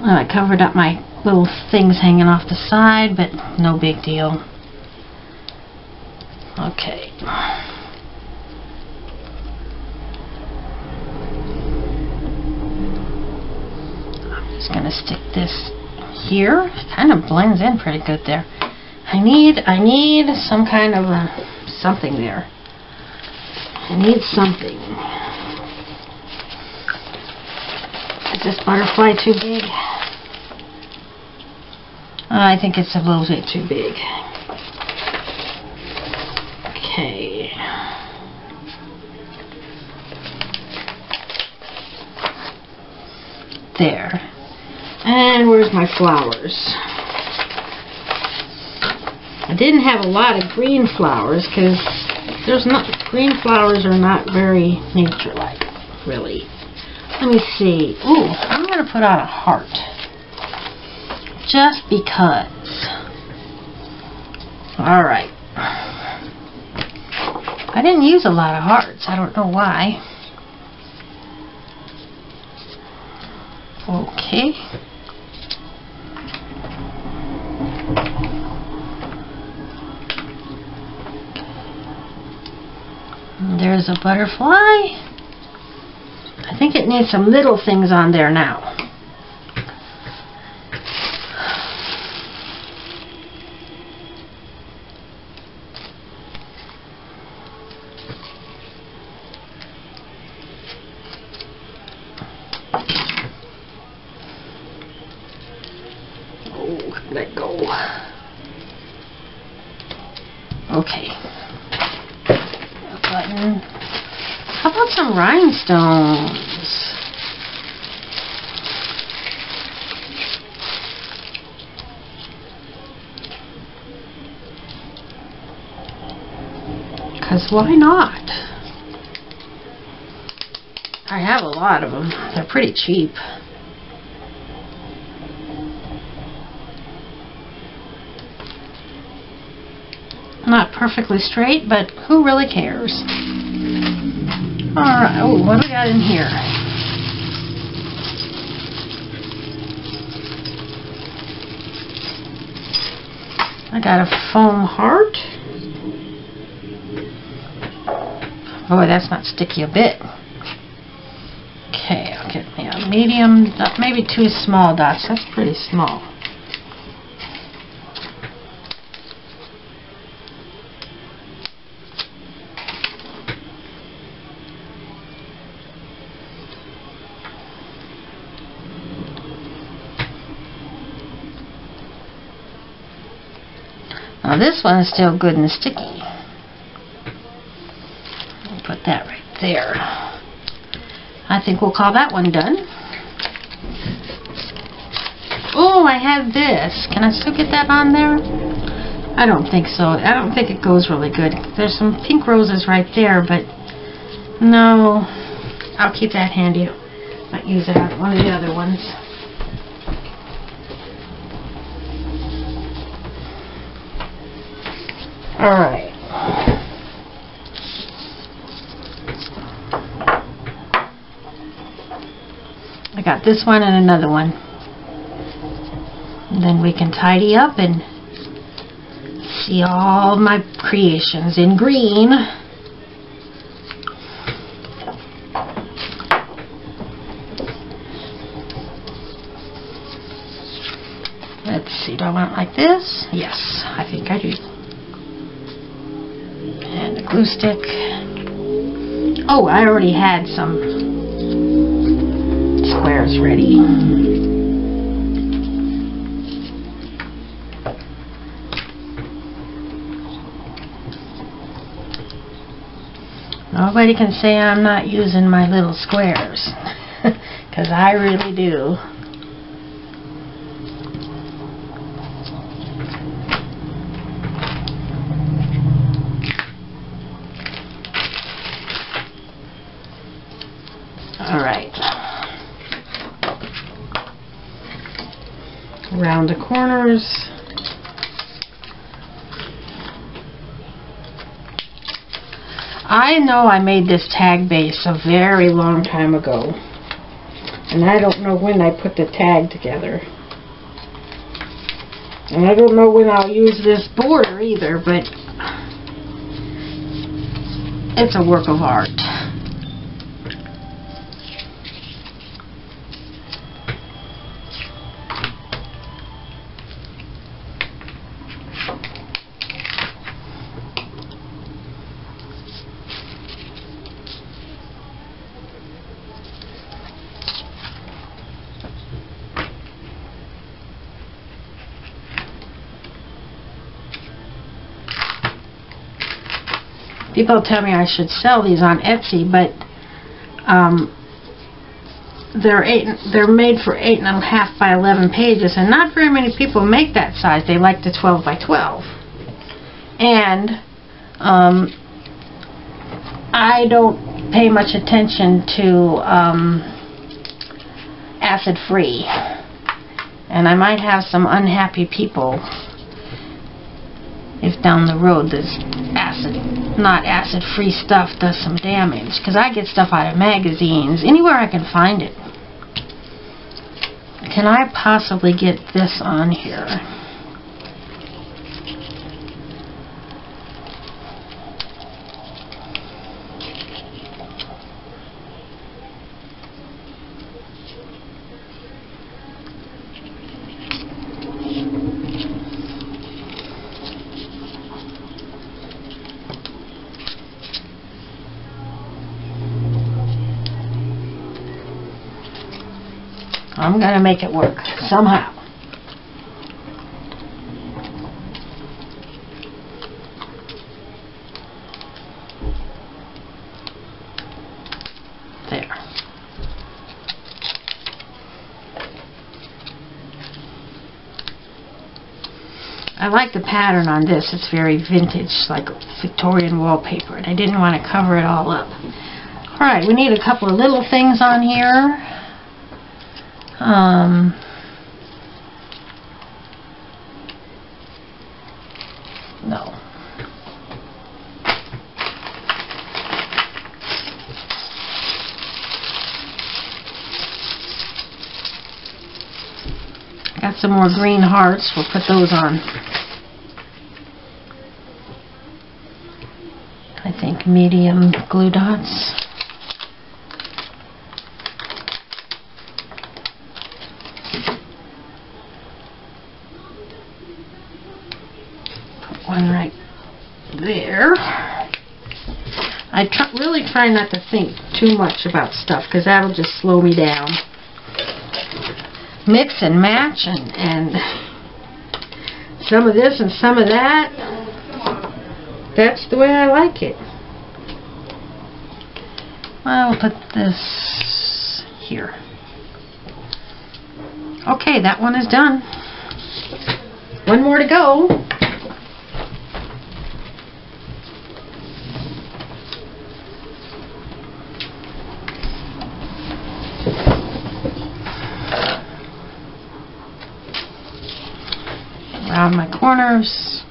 I covered up my little things hanging off the side, but no big deal. Okay. I'm just going to stick this here. Kind of blends in pretty good there. I need I need some kind of a something there. I need something. Is this butterfly too big? I think it's a little bit too big. Okay. There. And where's my flowers? I didn't have a lot of green flowers because there's not green flowers are not very nature-like, really. Let me see. Ooh, I'm going to put on a heart. Just because. Alright. I didn't use a lot of hearts. I don't know why. Okay. There's a butterfly. I think it needs some little things on there now. Oh, let go. Okay. A button. How about rhinestones? Because why not? I have a lot of them. They're pretty cheap. Not perfectly straight, but who really cares? Alright, oh, what do we got in here? I got a foam heart. Boy, that's not sticky a bit. Okay, I'll get me a medium, maybe two small dots. That's pretty small. Now this one is still good and sticky. Put that right there. I think we'll call that one done. Oh, I have this. Can I still get that on there? I don't think so. I don't think it goes really good. There's some pink roses right there, but no. I'll keep that handy. Might use on one of the other ones. Alright. I got this one and another one. And then we can tidy up and see all my creations in green. Let's see, do I want it like this? Yes, I think I do. Oh, I already had some squares ready. Nobody can say I'm not using my little squares. Because I really do. Alright. Around I know I made this tag base a very long time ago. And I don't know when I put the tag together. And I don't know when I'll use this border either, but it's a work of art. People tell me I should sell these on Etsy, but um, they're eight. They're made for eight and a half by eleven pages, and not very many people make that size. They like the twelve by twelve, and um, I don't pay much attention to um, acid free, and I might have some unhappy people if down the road this acid, not acid free stuff does some damage. Because I get stuff out of magazines, anywhere I can find it. Can I possibly get this on here? I'm gonna make it work somehow. There. I like the pattern on this. It's very vintage, like Victorian wallpaper, and I didn't want to cover it all up. Alright, we need a couple of little things on here. Um, no. Got some more green hearts. We'll put those on. I think medium glue dots. Put one right there. I tr really try not to think too much about stuff because that'll just slow me down. Mix and match and, and some of this and some of that. That's the way I like it. I'll put this here. Okay, that one is done. One more to go. corners.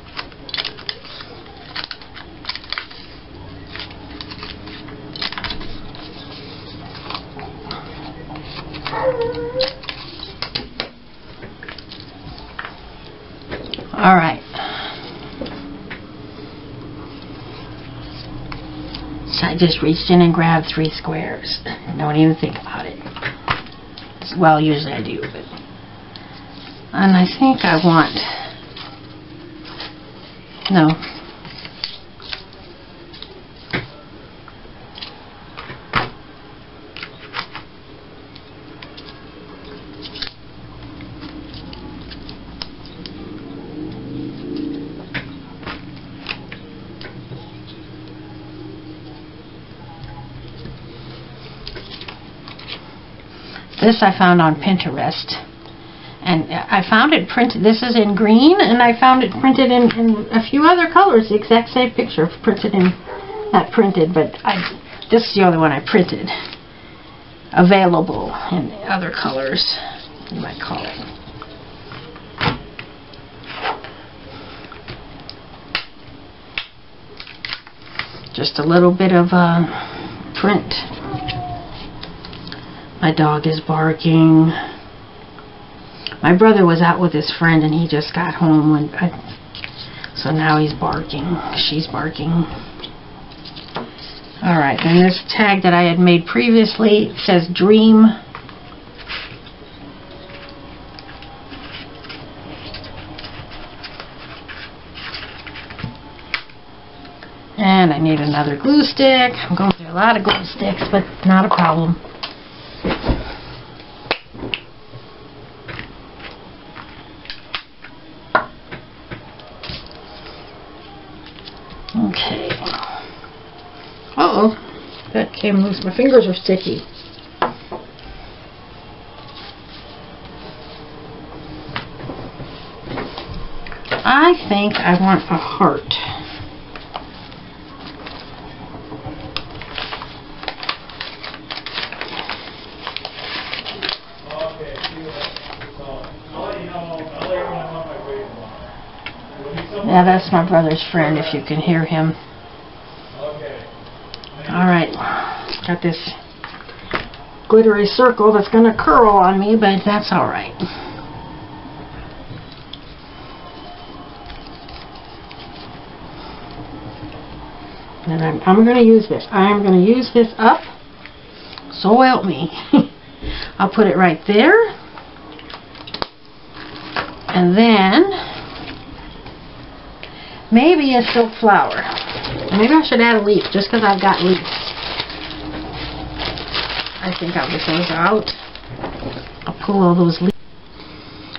All right. So I just reached in and grabbed three squares. Don't even think about it. Well, usually I do, but... And I think I want no. This I found on Pinterest. And I found it printed, this is in green, and I found it printed in, in a few other colors, the exact same picture printed in, not printed, but I, this is the only one I printed. Available in other colors, you might call it. Just a little bit of uh, print. My dog is barking. My brother was out with his friend and he just got home when I, so now he's barking. She's barking. Alright, and this tag that I had made previously says Dream. And I need another glue stick. I'm going through a lot of glue sticks, but not a problem. Okay. Uh-oh. That came loose. My fingers are sticky. I think I want a heart. Yeah, that's my brother's friend, if you can hear him. Okay. Alright. Got this glittery circle that's going to curl on me, but that's alright. And I'm, I'm going to use this. I'm going to use this up. So help me. I'll put it right there. And then maybe a silk flower. Maybe I should add a leaf just because I've got leaves. Think I'll get those out. I'll pull all those leaves.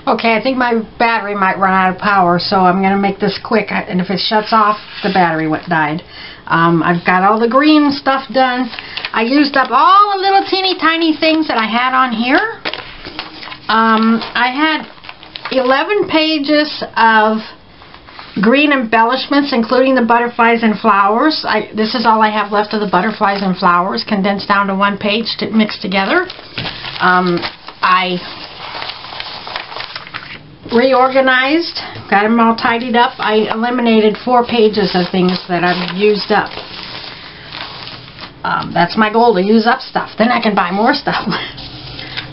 Okay, I think my battery might run out of power, so I'm going to make this quick. And if it shuts off, the battery went died. Um, I've got all the green stuff done. I used up all the little teeny tiny things that I had on here. Um, I had 11 pages of green embellishments, including the butterflies and flowers. I, this is all I have left of the butterflies and flowers, condensed down to one page to mix together. Um, I reorganized, got them all tidied up. I eliminated four pages of things that I've used up. Um, that's my goal, to use up stuff. Then I can buy more stuff.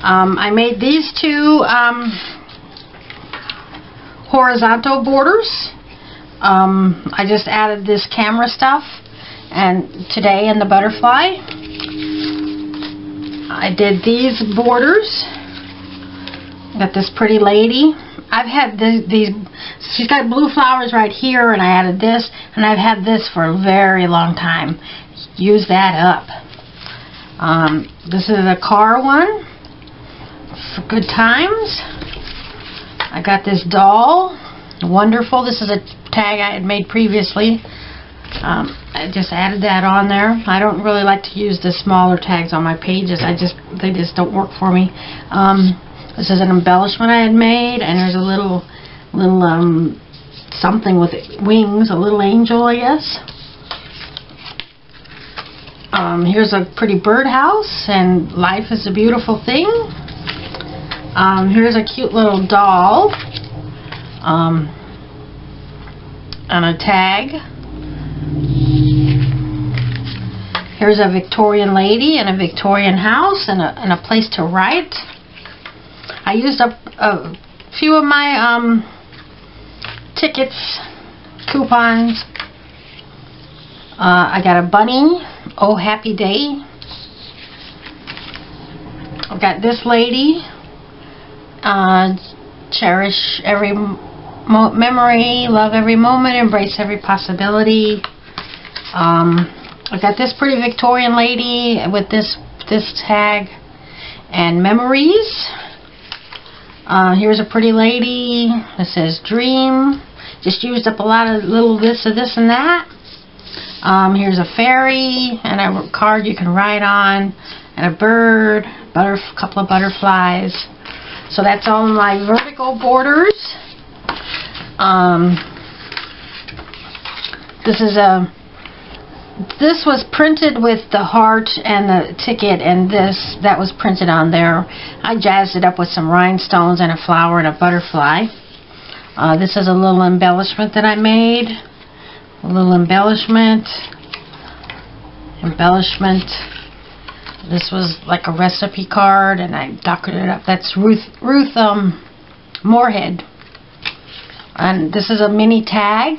um, I made these two um, horizontal borders. Um, I just added this camera stuff and today in the butterfly I did these borders got this pretty lady I've had the, these she's got blue flowers right here and I added this and I've had this for a very long time. Use that up. Um, this is a car one for good times. I got this doll wonderful. This is a tag I had made previously. Um, I just added that on there. I don't really like to use the smaller tags on my pages. I just they just don't work for me. Um, this is an embellishment I had made and there's a little little um, something with wings a little angel I guess. Um, here's a pretty birdhouse and life is a beautiful thing. Um, here's a cute little doll um, and a tag. Here's a Victorian lady and a Victorian house and a, and a place to write. I used up a few of my um, tickets, coupons. Uh, I got a bunny. Oh, happy day. I've got this lady. Uh, cherish every memory, love every moment, embrace every possibility. Um, I got this pretty Victorian lady with this this tag and memories. Uh, here's a pretty lady that says dream. Just used up a lot of little this of this and that. Um, here's a fairy and a card you can write on and a bird, butter, couple of butterflies. So that's all my vertical borders. Um, this is a this was printed with the heart and the ticket and this that was printed on there. I jazzed it up with some rhinestones and a flower and a butterfly. Uh, this is a little embellishment that I made. A little embellishment. Embellishment. This was like a recipe card and I decorated it up. That's Ruth Ruth um Morehead and this is a mini tag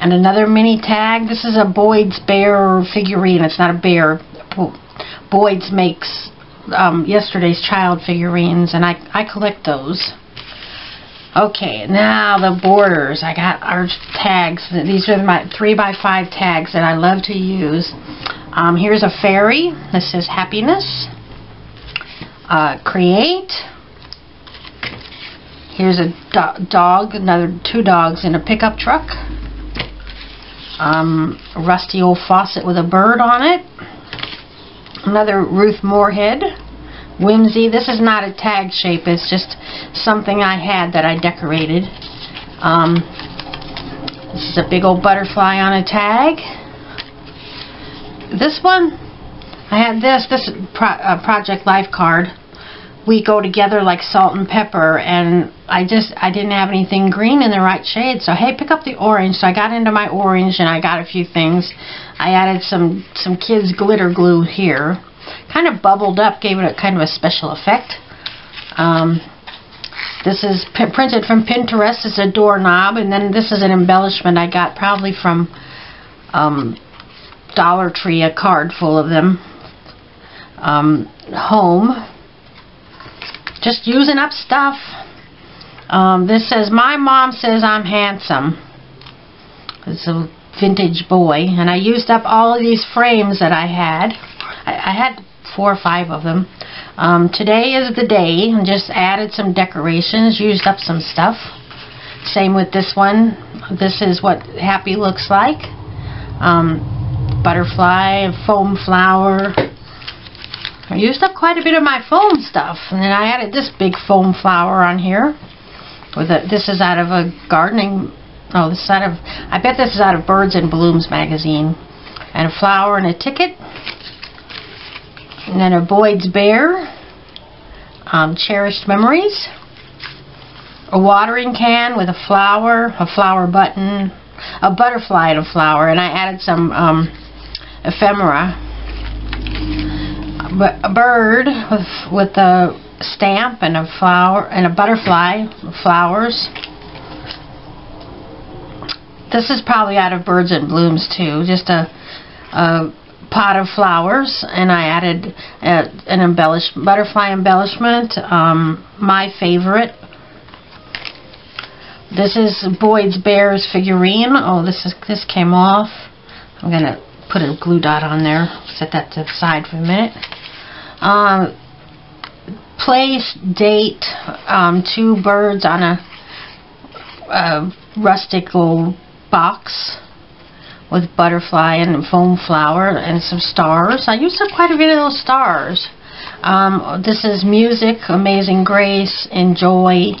and another mini tag. This is a Boyd's bear figurine. It's not a bear. Boyd's makes um, yesterday's child figurines, and I, I collect those. Okay, now the borders. I got our tags. These are my 3 by 5 tags that I love to use. Um, here's a fairy. This says happiness. Uh, create. Here's a do dog, another two dogs in a pickup truck um, rusty old faucet with a bird on it. Another Ruth Morehead. Whimsy. This is not a tag shape. It's just something I had that I decorated. Um, this is a big old butterfly on a tag. This one, I had this. This pro uh, Project Life card we go together like salt and pepper and I just I didn't have anything green in the right shade. So hey pick up the orange. So I got into my orange and I got a few things. I added some some kids glitter glue here. Kind of bubbled up gave it a kind of a special effect. Um, this is printed from Pinterest. It's a doorknob. And then this is an embellishment I got probably from um, Dollar Tree a card full of them. Um, home just using up stuff. Um, this says, my mom says I'm handsome. It's a vintage boy. And I used up all of these frames that I had. I, I had four or five of them. Um, today is the day. And just added some decorations. Used up some stuff. Same with this one. This is what happy looks like. Um, butterfly, foam flower. I used up quite a bit of my foam stuff. And then I added this big foam flower on here. With a, this is out of a gardening, oh, this is out of, I bet this is out of Birds and Blooms magazine. And a flower and a ticket. And then a Boyd's Bear. Um, cherished Memories. A watering can with a flower, a flower button, a butterfly and a flower. And I added some um, ephemera a bird with, with a stamp and a flower and a butterfly flowers. This is probably out of Birds and Blooms too. Just a, a pot of flowers and I added a, an embellish butterfly embellishment. Um, my favorite. This is Boyd's Bears figurine. Oh, this is this came off. I'm gonna put a glue dot on there. Set that to the side for a minute. Um, place, date, um, two birds on a, a rustic box with butterfly and foam flower and some stars. I used up quite a bit of those stars. Um, this is music, Amazing Grace, Enjoy,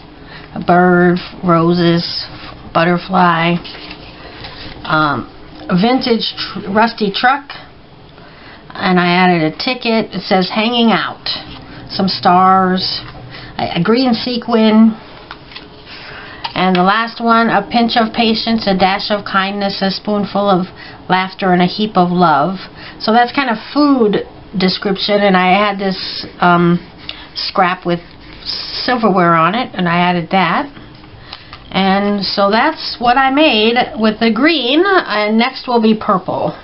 a bird, roses, butterfly, um, vintage tr rusty truck, and I added a ticket. It says hanging out. Some stars. A, a green sequin. And the last one, a pinch of patience, a dash of kindness, a spoonful of laughter, and a heap of love. So that's kind of food description, and I had this um, scrap with silverware on it, and I added that. And so that's what I made with the green, and next will be purple.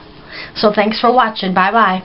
So thanks for watching. Bye-bye.